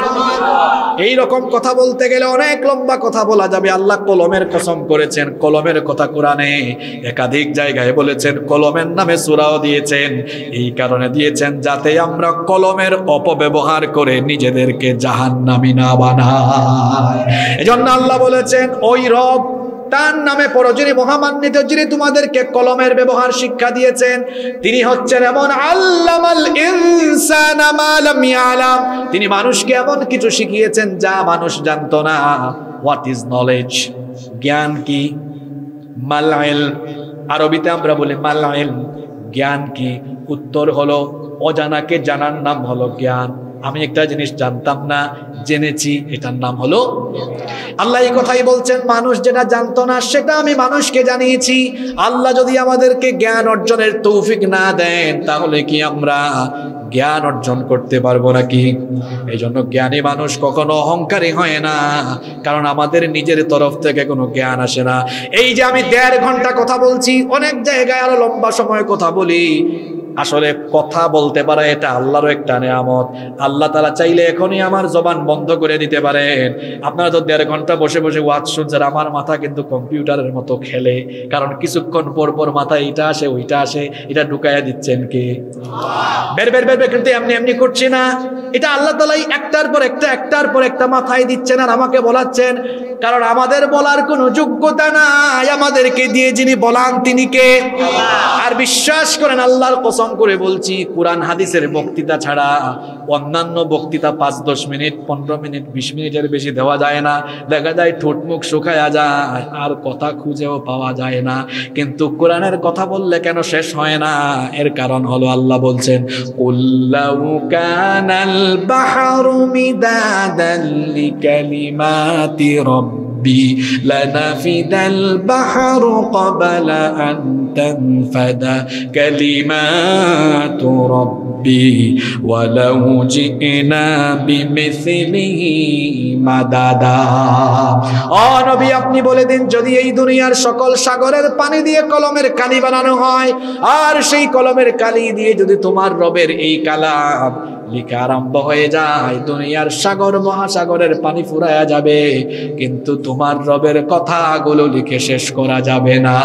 এই রকম কথা বলতে গেলে অনেক লম্বা কথা বলা যাবে। আল্লাহ কলমের কসম করেছেন। কলমের কথা কোরআনে একাধিক জায়গায় বলেছেন, কলমের নামে সুরাও দিয়েছেন। এই কারণে দিয়েছেন যাতে আমরা কলমের অপব্যবহার করে নিজেদেরকে জাহান্নামি না বানাই। এজন্য আল্লাহ বলেছেন, ওই রব তার নামে পড়ো যিনি মহামান্বিত যিনি তোমাদেরকে কলমের ব্যবহার শিক্ষা দিয়েছেন, তিনি হচ্ছেন এমন আল্লামাল ইনসান মা লাম ইয়ালাম। তিনি মানুষকে এমন কিছু শিখিয়েছেন যা মানুষ জানতো না। হোয়াট ইজ নলেজ জ্ঞান কি? মালাইল আরবিতে আমরা বলি মালাইল জ্ঞান কি? উত্তর হলো অজানাকে জানার নাম হলো জ্ঞান। আমি একটা জিনিস জানতাম না, জেনেছি, এটার নাম হলো আল্লাহ এই কথাই বলছেন, মানুষ যেটা জানতো না, সেটা আমি মানুষকে জানিয়েছি। আল্লাহ যদি আমাদেরকে জ্ঞান অর্জনের তৌফিক না দেন, তাহলে কি আমরা জ্ঞান অর্জন করতে পারব নাকি? এই জন্য জ্ঞানী মানুষ কখনো অহংকারী হয় না, কারণ আমাদের নিজের তরফ থেকে কোনো জ্ঞান আসে না। এই যে আমি দেড় ঘণ্টা কথা বলছি, অনেক জায়গায় আরও লম্বা সময় কথা বলি আসলে কথা বলতে পারা, এটা আল্লাহরও একটা নেয়ামত। আল্লাহ তালা চাইলে এখনই আমার জবান বন্ধ করে দিতে পারেন। আপনারা তো দেড় ঘণ্টা বসে বসে ওয়াজ শুনছেন, আমার মাথা কিন্তু কম্পিউটারের মতো খেলে। কারণ কিছুক্ষণ পর পর মাথায় এটা আসে, ওইটা আসে, এটা ঢুকাইয়া দিচ্ছেন কে? বের বের বের বের, কিন্তু এমনি এমনি করছি না। এটা আল্লাহ তালাই একটার পর একটা, একটার পর একটা মাথায় দিচ্ছেন আর আমাকে বলাচ্ছেন। কারণ আমাদের বলার কোনো যোগ্যতা নাই। আমাদেরকে দিয়ে যিনি বলান তিনি কে? আর বিশ্বাস করেন, আল্লাহর কসম করে বলছি, কোরআন হাদিসের বক্তৃতা ছাড়া অন্যান্য বক্তৃতা পাঁচ, দশ মিনিট, পনেরো মিনিট, বিশ মিনিটের বেশি দেওয়া যায় না। দেখা যায় ঠোঁট মুখ শুকায়া যায়, আর কথা খুঁজেও পাওয়া যায় না। কিন্তু কোরআনের কথা বললে কেন শেষ হয় না? এর কারণ হলো আল্লাহ বলছেন কুল্লাউ কানাল বাহরু মিদাদান লিকালিমাতি রব্বি ربي لنفد البحر قبل أن تنفد كلمات ربي. ওয়ালাউ জিনা বিমিসলিহি মাদাদা ও নবী, আপনি বলে দিন, যদি এই দুনিয়ার সকল সাগরের পানি দিয়ে কলমের কালি বানানো হয়, আর সেই কলমের কালি দিয়ে যদি তোমার রবের এই কালাম লিখা আরম্ভ হয়ে যায়, দুনিয়ার সাগর, মহাসাগরের পানি ফুরায়া যাবে, কিন্তু তোমার রবের কথাগুলো লিখে শেষ করা যাবে না।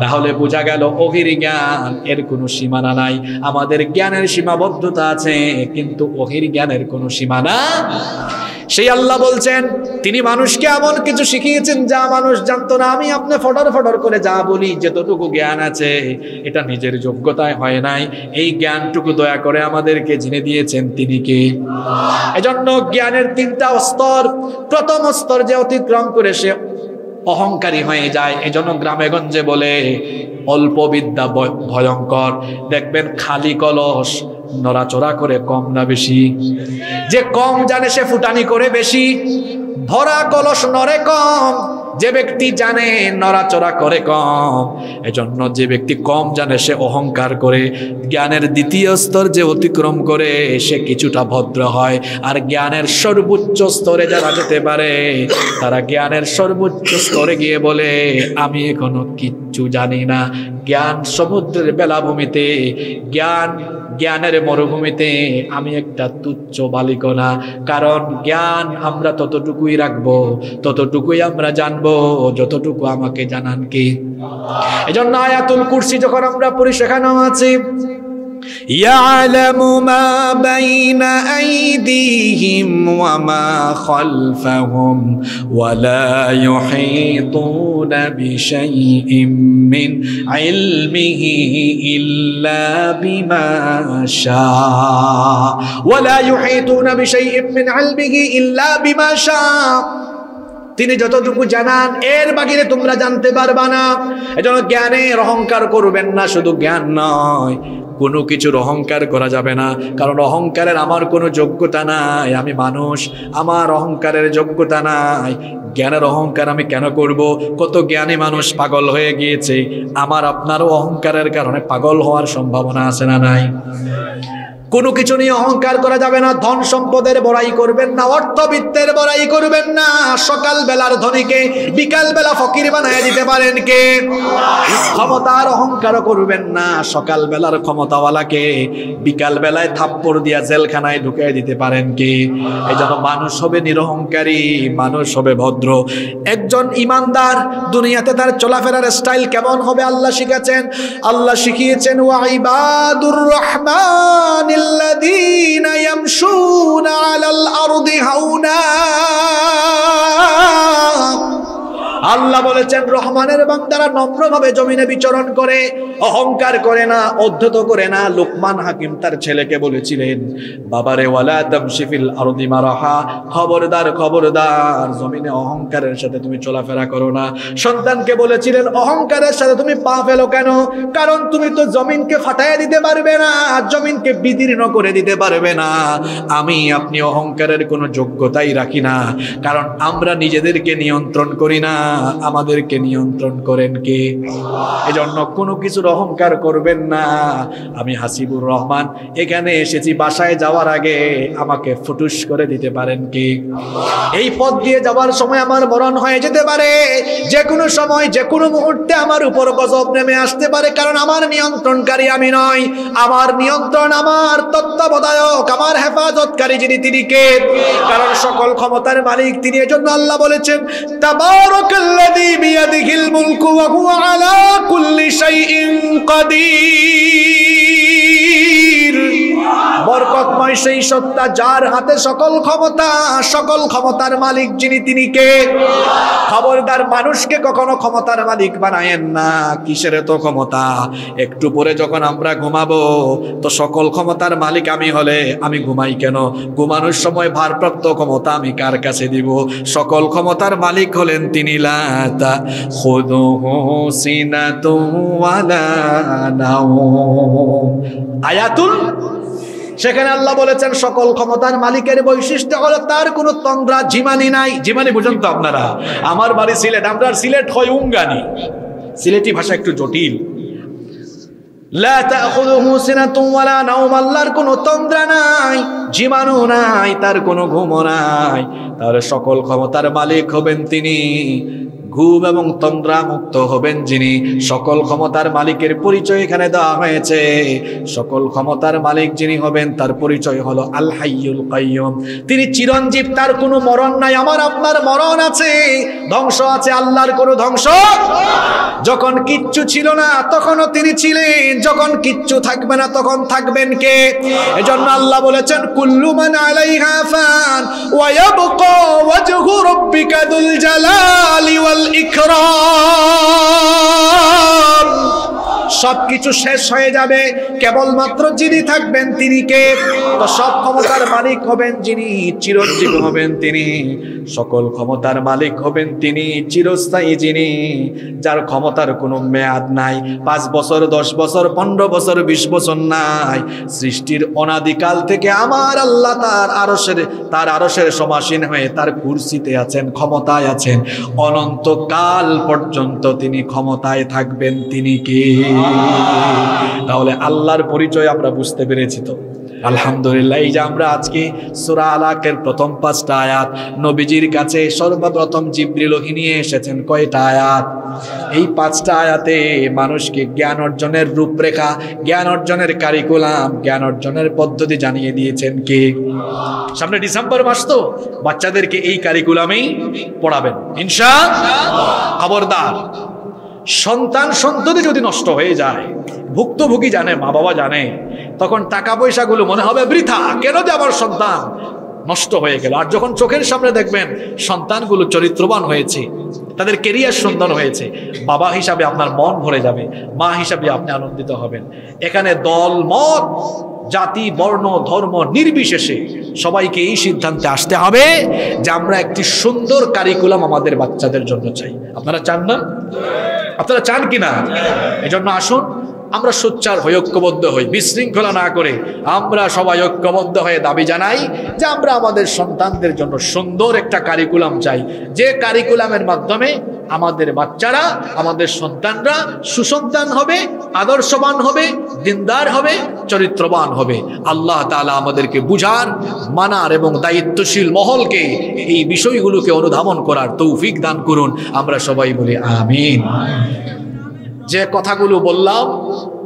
তাহলে বোঝা গেল অহির জ্ঞান, এর কোনো সীমানা নাই। আমাদের জ্ঞানের সীমাবদ্ধতা আছে, কিন্তু অহির জ্ঞানের কোনো সীমানা সেই আল্লাহ বলছেন, তিনি মানুষকে এমন কিছু শিখিয়েছেন যা মানুষ জানতো না। আমি আপনি ফটর ফটর করে যা বলি, যতটুকু জ্ঞান আছে, এটা নিজের যোগ্যতায় হয় নাই। এই জ্ঞানটুকু দয়া করে আমাদেরকে জেনে দিয়েছেন, তিনি কে? এজন্য জ্ঞানের তিনটা স্তর, প্রথম স্তর যে অতিক্রম করে সে অহংকারী হয়ে যায়। এজন্য গ্রামে গঞ্জে বলে, অল্প বিদ্যা ভয়ঙ্কর। দেখবেন খালি কলস, নড়াচড়া করে কম না বেশি। যে কম জানে সে ফুটানি করে বেশি। ভরা কলস নরে কম যে ব্যক্তি জানে, নড়াচড়া করে কম, এজন্য যে ব্যক্তি কম জানে, সে অহংকার করে। জ্ঞানের দ্বিতীয় স্তর যে অতিক্রম করে, সে কিছুটা ভদ্র হয়। আর জ্ঞানের সর্বোচ্চ স্তরে যারা যেতে পারে, তারা জ্ঞানের সর্বোচ্চ স্তরে গিয়ে বলে, আমি এখনও কিচ্ছু কিচ্ছু জানি না। জ্ঞান সমুদ্রের বেলাভূমিতে, জ্ঞান জ্ঞানের মরুভূমিতে আমি একটা তুচ্ছ বালিকনা কারণ জ্ঞান আমরা ততটুকুই রাখব, ততটুকুই আমরা জানব, যতটুকু আমাকে জানান কি। এই জন্য আয়াতুল কুরসি যখন আমরা পড়ি, সেখানেও আছি يعلم ما بين أيديهم وما خلفهم ولا يحيطون بشيء من علمه إلا بما شاء ولا يحيطون بشيء من علمه إلا بما شاء তিনি যতটুকু জানান এর বাকিরে তোমরা জানতে পারবা না এজন্য জ্ঞানের অহংকার করবেন না শুধু জ্ঞান নয় কোনো কিছুর অহংকার করা যাবে না। কারণ অহংকারের আমার কোনো যোগ্যতা নাই। আমি মানুষ, আমার অহংকারের যোগ্যতা নাই। জ্ঞানের অহংকার আমি কেন করব? কত জ্ঞানী মানুষ পাগল হয়ে গিয়েছে। আমার আপনারও অহংকারের কারণে পাগল হওয়ার সম্ভাবনা আছে না নাই? কোনো কিছু নিয়ে অহংকার করা যাবে না, ধন সম্পদের বড়াই করবেন না, অর্থবিত্তের বড়াই করবেন না। সকাল বেলার ধনীকে বিকাল বেলা ফকির বানায় দিতে পারেন কে? ক্ষমতার অহংকার করবেন না সকাল বেলার ক্ষমতাওয়ালাকে বিকাল বেলায় থাপ্পড় দিয়া জেলখানায় ঢুকিয়ে দিতে পারেন কে? এই জন্য মানুষ হবে নিরহংকারী, মানুষ হবে ভদ্র। একজন ইমানদার দুনিয়াতে তার চলাফেরার স্টাইল কেমন হবে? আল্লাহ শিখেছেন আল্লাহ শিখিয়েছেন ওয়াইবাদুর রহমান الذين يمشون على الأرض هونا. আল্লাহ বলেছেন, রহমানের বান্দারা নম্রভাবে জমিনে বিচরণ করে, অহংকার করে না, অধ্যত করে না। লোকমান হাকিম তার ছেলেকে বলেছিলেন, বাবারে, ওয়ালা তামশিফিল খবরদার খবরদার, জমিনে অহংকারের সাথে তুমি চলাফেরা করো না। সন্তানকে বলেছিলেন, অহংকারের সাথে তুমি পা ফেলো কেন? কারণ তুমি তো জমিনকে ফাটাইয়া দিতে পারবে না জমিনকে বিদীর্ণ করে দিতে পারবে না। আমি আপনি অহংকারের কোনো যোগ্যতাই রাখি না, কারণ আমরা নিজেদেরকে নিয়ন্ত্রণ করি না। আমাদেরকে নিয়ন্ত্রণ করেন কে? এজন্য কোনো কিছুর অহংকার করবেন না। আমি হাসিবুর রহমান, এখানে এসেছি, বাসায় যাওয়ার আগে আমাকে ফুটুস করে দিতে পারেন কি? এই পথ দিয়ে যাওয়ার সময় আমার মরণ হয়ে যেতে পারে। যে কোনো সময় যে কোনো মুহূর্তে আমার উপর গজব নেমে আসতে পারে, কারণ আমার নিয়ন্ত্রণকারী আমি নয় আমার নিয়ন্ত্রণ, আমার তত্ত্বাবধায়ক, আমার হেফাজতকারী যিনি তিনি কে? কারণ সকল ক্ষমতার মালিক তিনি। এজন্য আল্লাহ বলেছেন তাবারাকাল্লাযী বিয়াদিহিল মুলকু ওয়া হুয়া আলা কুল্লি শাইইন কাদির বরকতময় সেই সত্তা যার হাতে সকল ক্ষমতা, সকল ক্ষমতার মালিক যিনি তিনি কে? খবরদার মানুষকে কখনো ক্ষমতার মালিক বানায়েন না। কিসের তো ক্ষমতা? একটু পরে যখন আমরা ঘুমাবো, তো সকল ক্ষমতার মালিক আমি হলে আমি ঘুমাই কেন? ঘুমানোর সময় ভারপ্রাপ্ত ক্ষমতা আমি কার কাছে দিব? সকল ক্ষমতার মালিক হলেন তিনি লাতা আয়াতুল সেখানে আল্লাহ বলেছেন, সকল ক্ষমতার মালিকের বৈশিষ্ট্য হলো তার কোনো তন্দ্রা, জিমানি নাই। জিমানি বুঝেন তো আপনারা। আমার বাড়ি সিলেট আমরা সিলেট হয় উঙ্গানি। সিলেটি ভাষা একটু জটিল। কোনো তন্দ্রা নাই নাই, তার কোনো ঘুমও নাই। তাহলে সকল ক্ষমতার মালিক হবেন তিনি। ঘুম এবং তন্দ্রা মুক্ত হবেন যিনি। সকল ক্ষমতার মালিকের পরিচয় এখানে দেওয়া হয়েছে। সকল ক্ষমতার মালিক যিনি হবেন, তার পরিচয় হলো আল হাইয়ুল কাইয়ুম। তিনি চিরঞ্জীব, তার কোনো মরণ নাই, আমার আপনার মরণ আছে। ধ্বংস আছে, আল্লাহর কোনো ধ্বংস যখন কিচ্ছু ছিল না, তখনও তিনি ছিলেন। যখন কিচ্ছু থাকবে না, তখন থাকবেন কে? এজন্য আল্লাহ বলেছেন, কুল্লু মান আলাইহা ফান ওয়া ইয়াবকা ওয়াজহু রাব্বিকা দুল জালালি ওয়াল ইকরাম সবকিছু শেষ হয়ে যাবে। কেবলমাত্র যিনি থাকবেন তিনি কে? তো সব ক্ষমতার মালিক হবেন যিনি চিরঞ্জীব হবেন তিনি। সকল ক্ষমতার মালিক হবেন তিনি, চিরস্থায়ী যিনি। যার ক্ষমতার কোনো মেয়াদ নাই, পাঁচ বছর, দশ বছর, পনেরো বছর, বিশ বছর নাই। সৃষ্টির অনাদিকাল থেকে আমার আল্লাহ তার আরসের তার আরসের সমাসীন হয়ে তার কুর্সিতে আছেন, ক্ষমতায় আছেন। অনন্তকাল পর্যন্ত তিনি ক্ষমতায় থাকবেন তিনি কে? তাহলে আল্লাহর পরিচয় আমরা বুঝতে পেরেছি তো। আলহামদুলিল্লাহ, এই যে আমরা আজকে সুরা আলাকের প্রথম পাঁচটা আয়াত, নবীজির কাছে সর্বপ্রথম জিব্রিলহি নিয়ে এসেছেন কয়টা আয়াত? এই পাঁচটা আয়াতে মানুষকে জ্ঞান অর্জনের রূপরেখা, জ্ঞান অর্জনের কারিকুলাম জ্ঞান অর্জনের পদ্ধতি জানিয়ে দিয়েছেন কে? সামনে ডিসেম্বর মাস তো, বাচ্চাদেরকে এই কারিকুলামেই পড়াবেন। ইনশা খবরদার। সন্তান সন্ততি যদি নষ্ট হয়ে যায়, ভুক্তভোগী জানে মা বাবা জানে, তখন টাকা পয়সাগুলো মনে হবে বৃথা। কেন যে আমার সন্তান নষ্ট হয়ে গেল? আর যখন চোখের সামনে দেখবেন সন্তানগুলো চরিত্রবান হয়েছে, তাদের কেরিয়ার সুন্দর হয়েছে, বাবা হিসাবে আপনার মন ভরে যাবে, মা হিসাবে আপনি আনন্দিত হবেন। এখানে দল, মত, জাতি, বর্ণ, ধর্ম নির্বিশেষে সবাইকে এই সিদ্ধান্তে আসতে হবে যে আমরা একটি সুন্দর কারিকুলাম আমাদের বাচ্চাদের জন্য চাই। আপনারা চান না? আপনারা চান কিনা? এই জন্য আসুন, আমরা সোচ্চার হয়ে ঐক্যবদ্ধ হই, বিশৃঙ্খলা না করে আমরা সবাই ঐক্যবদ্ধ হয়ে দাবি জানাই যে আমরা আমাদের সন্তানদের জন্য সুন্দর একটা কারিকুলাম চাই। যে কারিকুলামের মাধ্যমে আমাদের বাচ্চারা, আমাদের সন্তানরা সুসন্তান হবে, আদর্শবান হবে, দিনদার হবে, চরিত্রবান হবে। আল্লাহ তালা আমাদেরকে বুঝার, মানার এবং দায়িত্বশীল মহলকে এই বিষয়গুলোকে অনুধাবন করার তৌফিক দান করুন। আমরা সবাই বলি আমিন। যে কথাগুলো বললাম,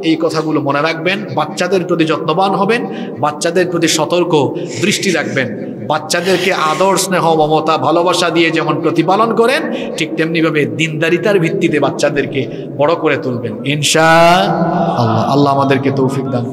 এই কথাগুলো মনে রাখবেন। বাচ্চাদের প্রতি যত্নবান হবেন, বাচ্চাদের প্রতি সতর্ক দৃষ্টি রাখবেন। বাচ্চাদেরকে আদর, স্নেহ, মমতা, ভালোবাসা দিয়ে যেমন প্রতিপালন করেন, ঠিক তেমনিভাবে দিনদারিতার ভিত্তিতে বাচ্চাদেরকে বড় করে তুলবেন। ইনশা আল্লাহ আল্লাহ আমাদেরকে তৌফিক দান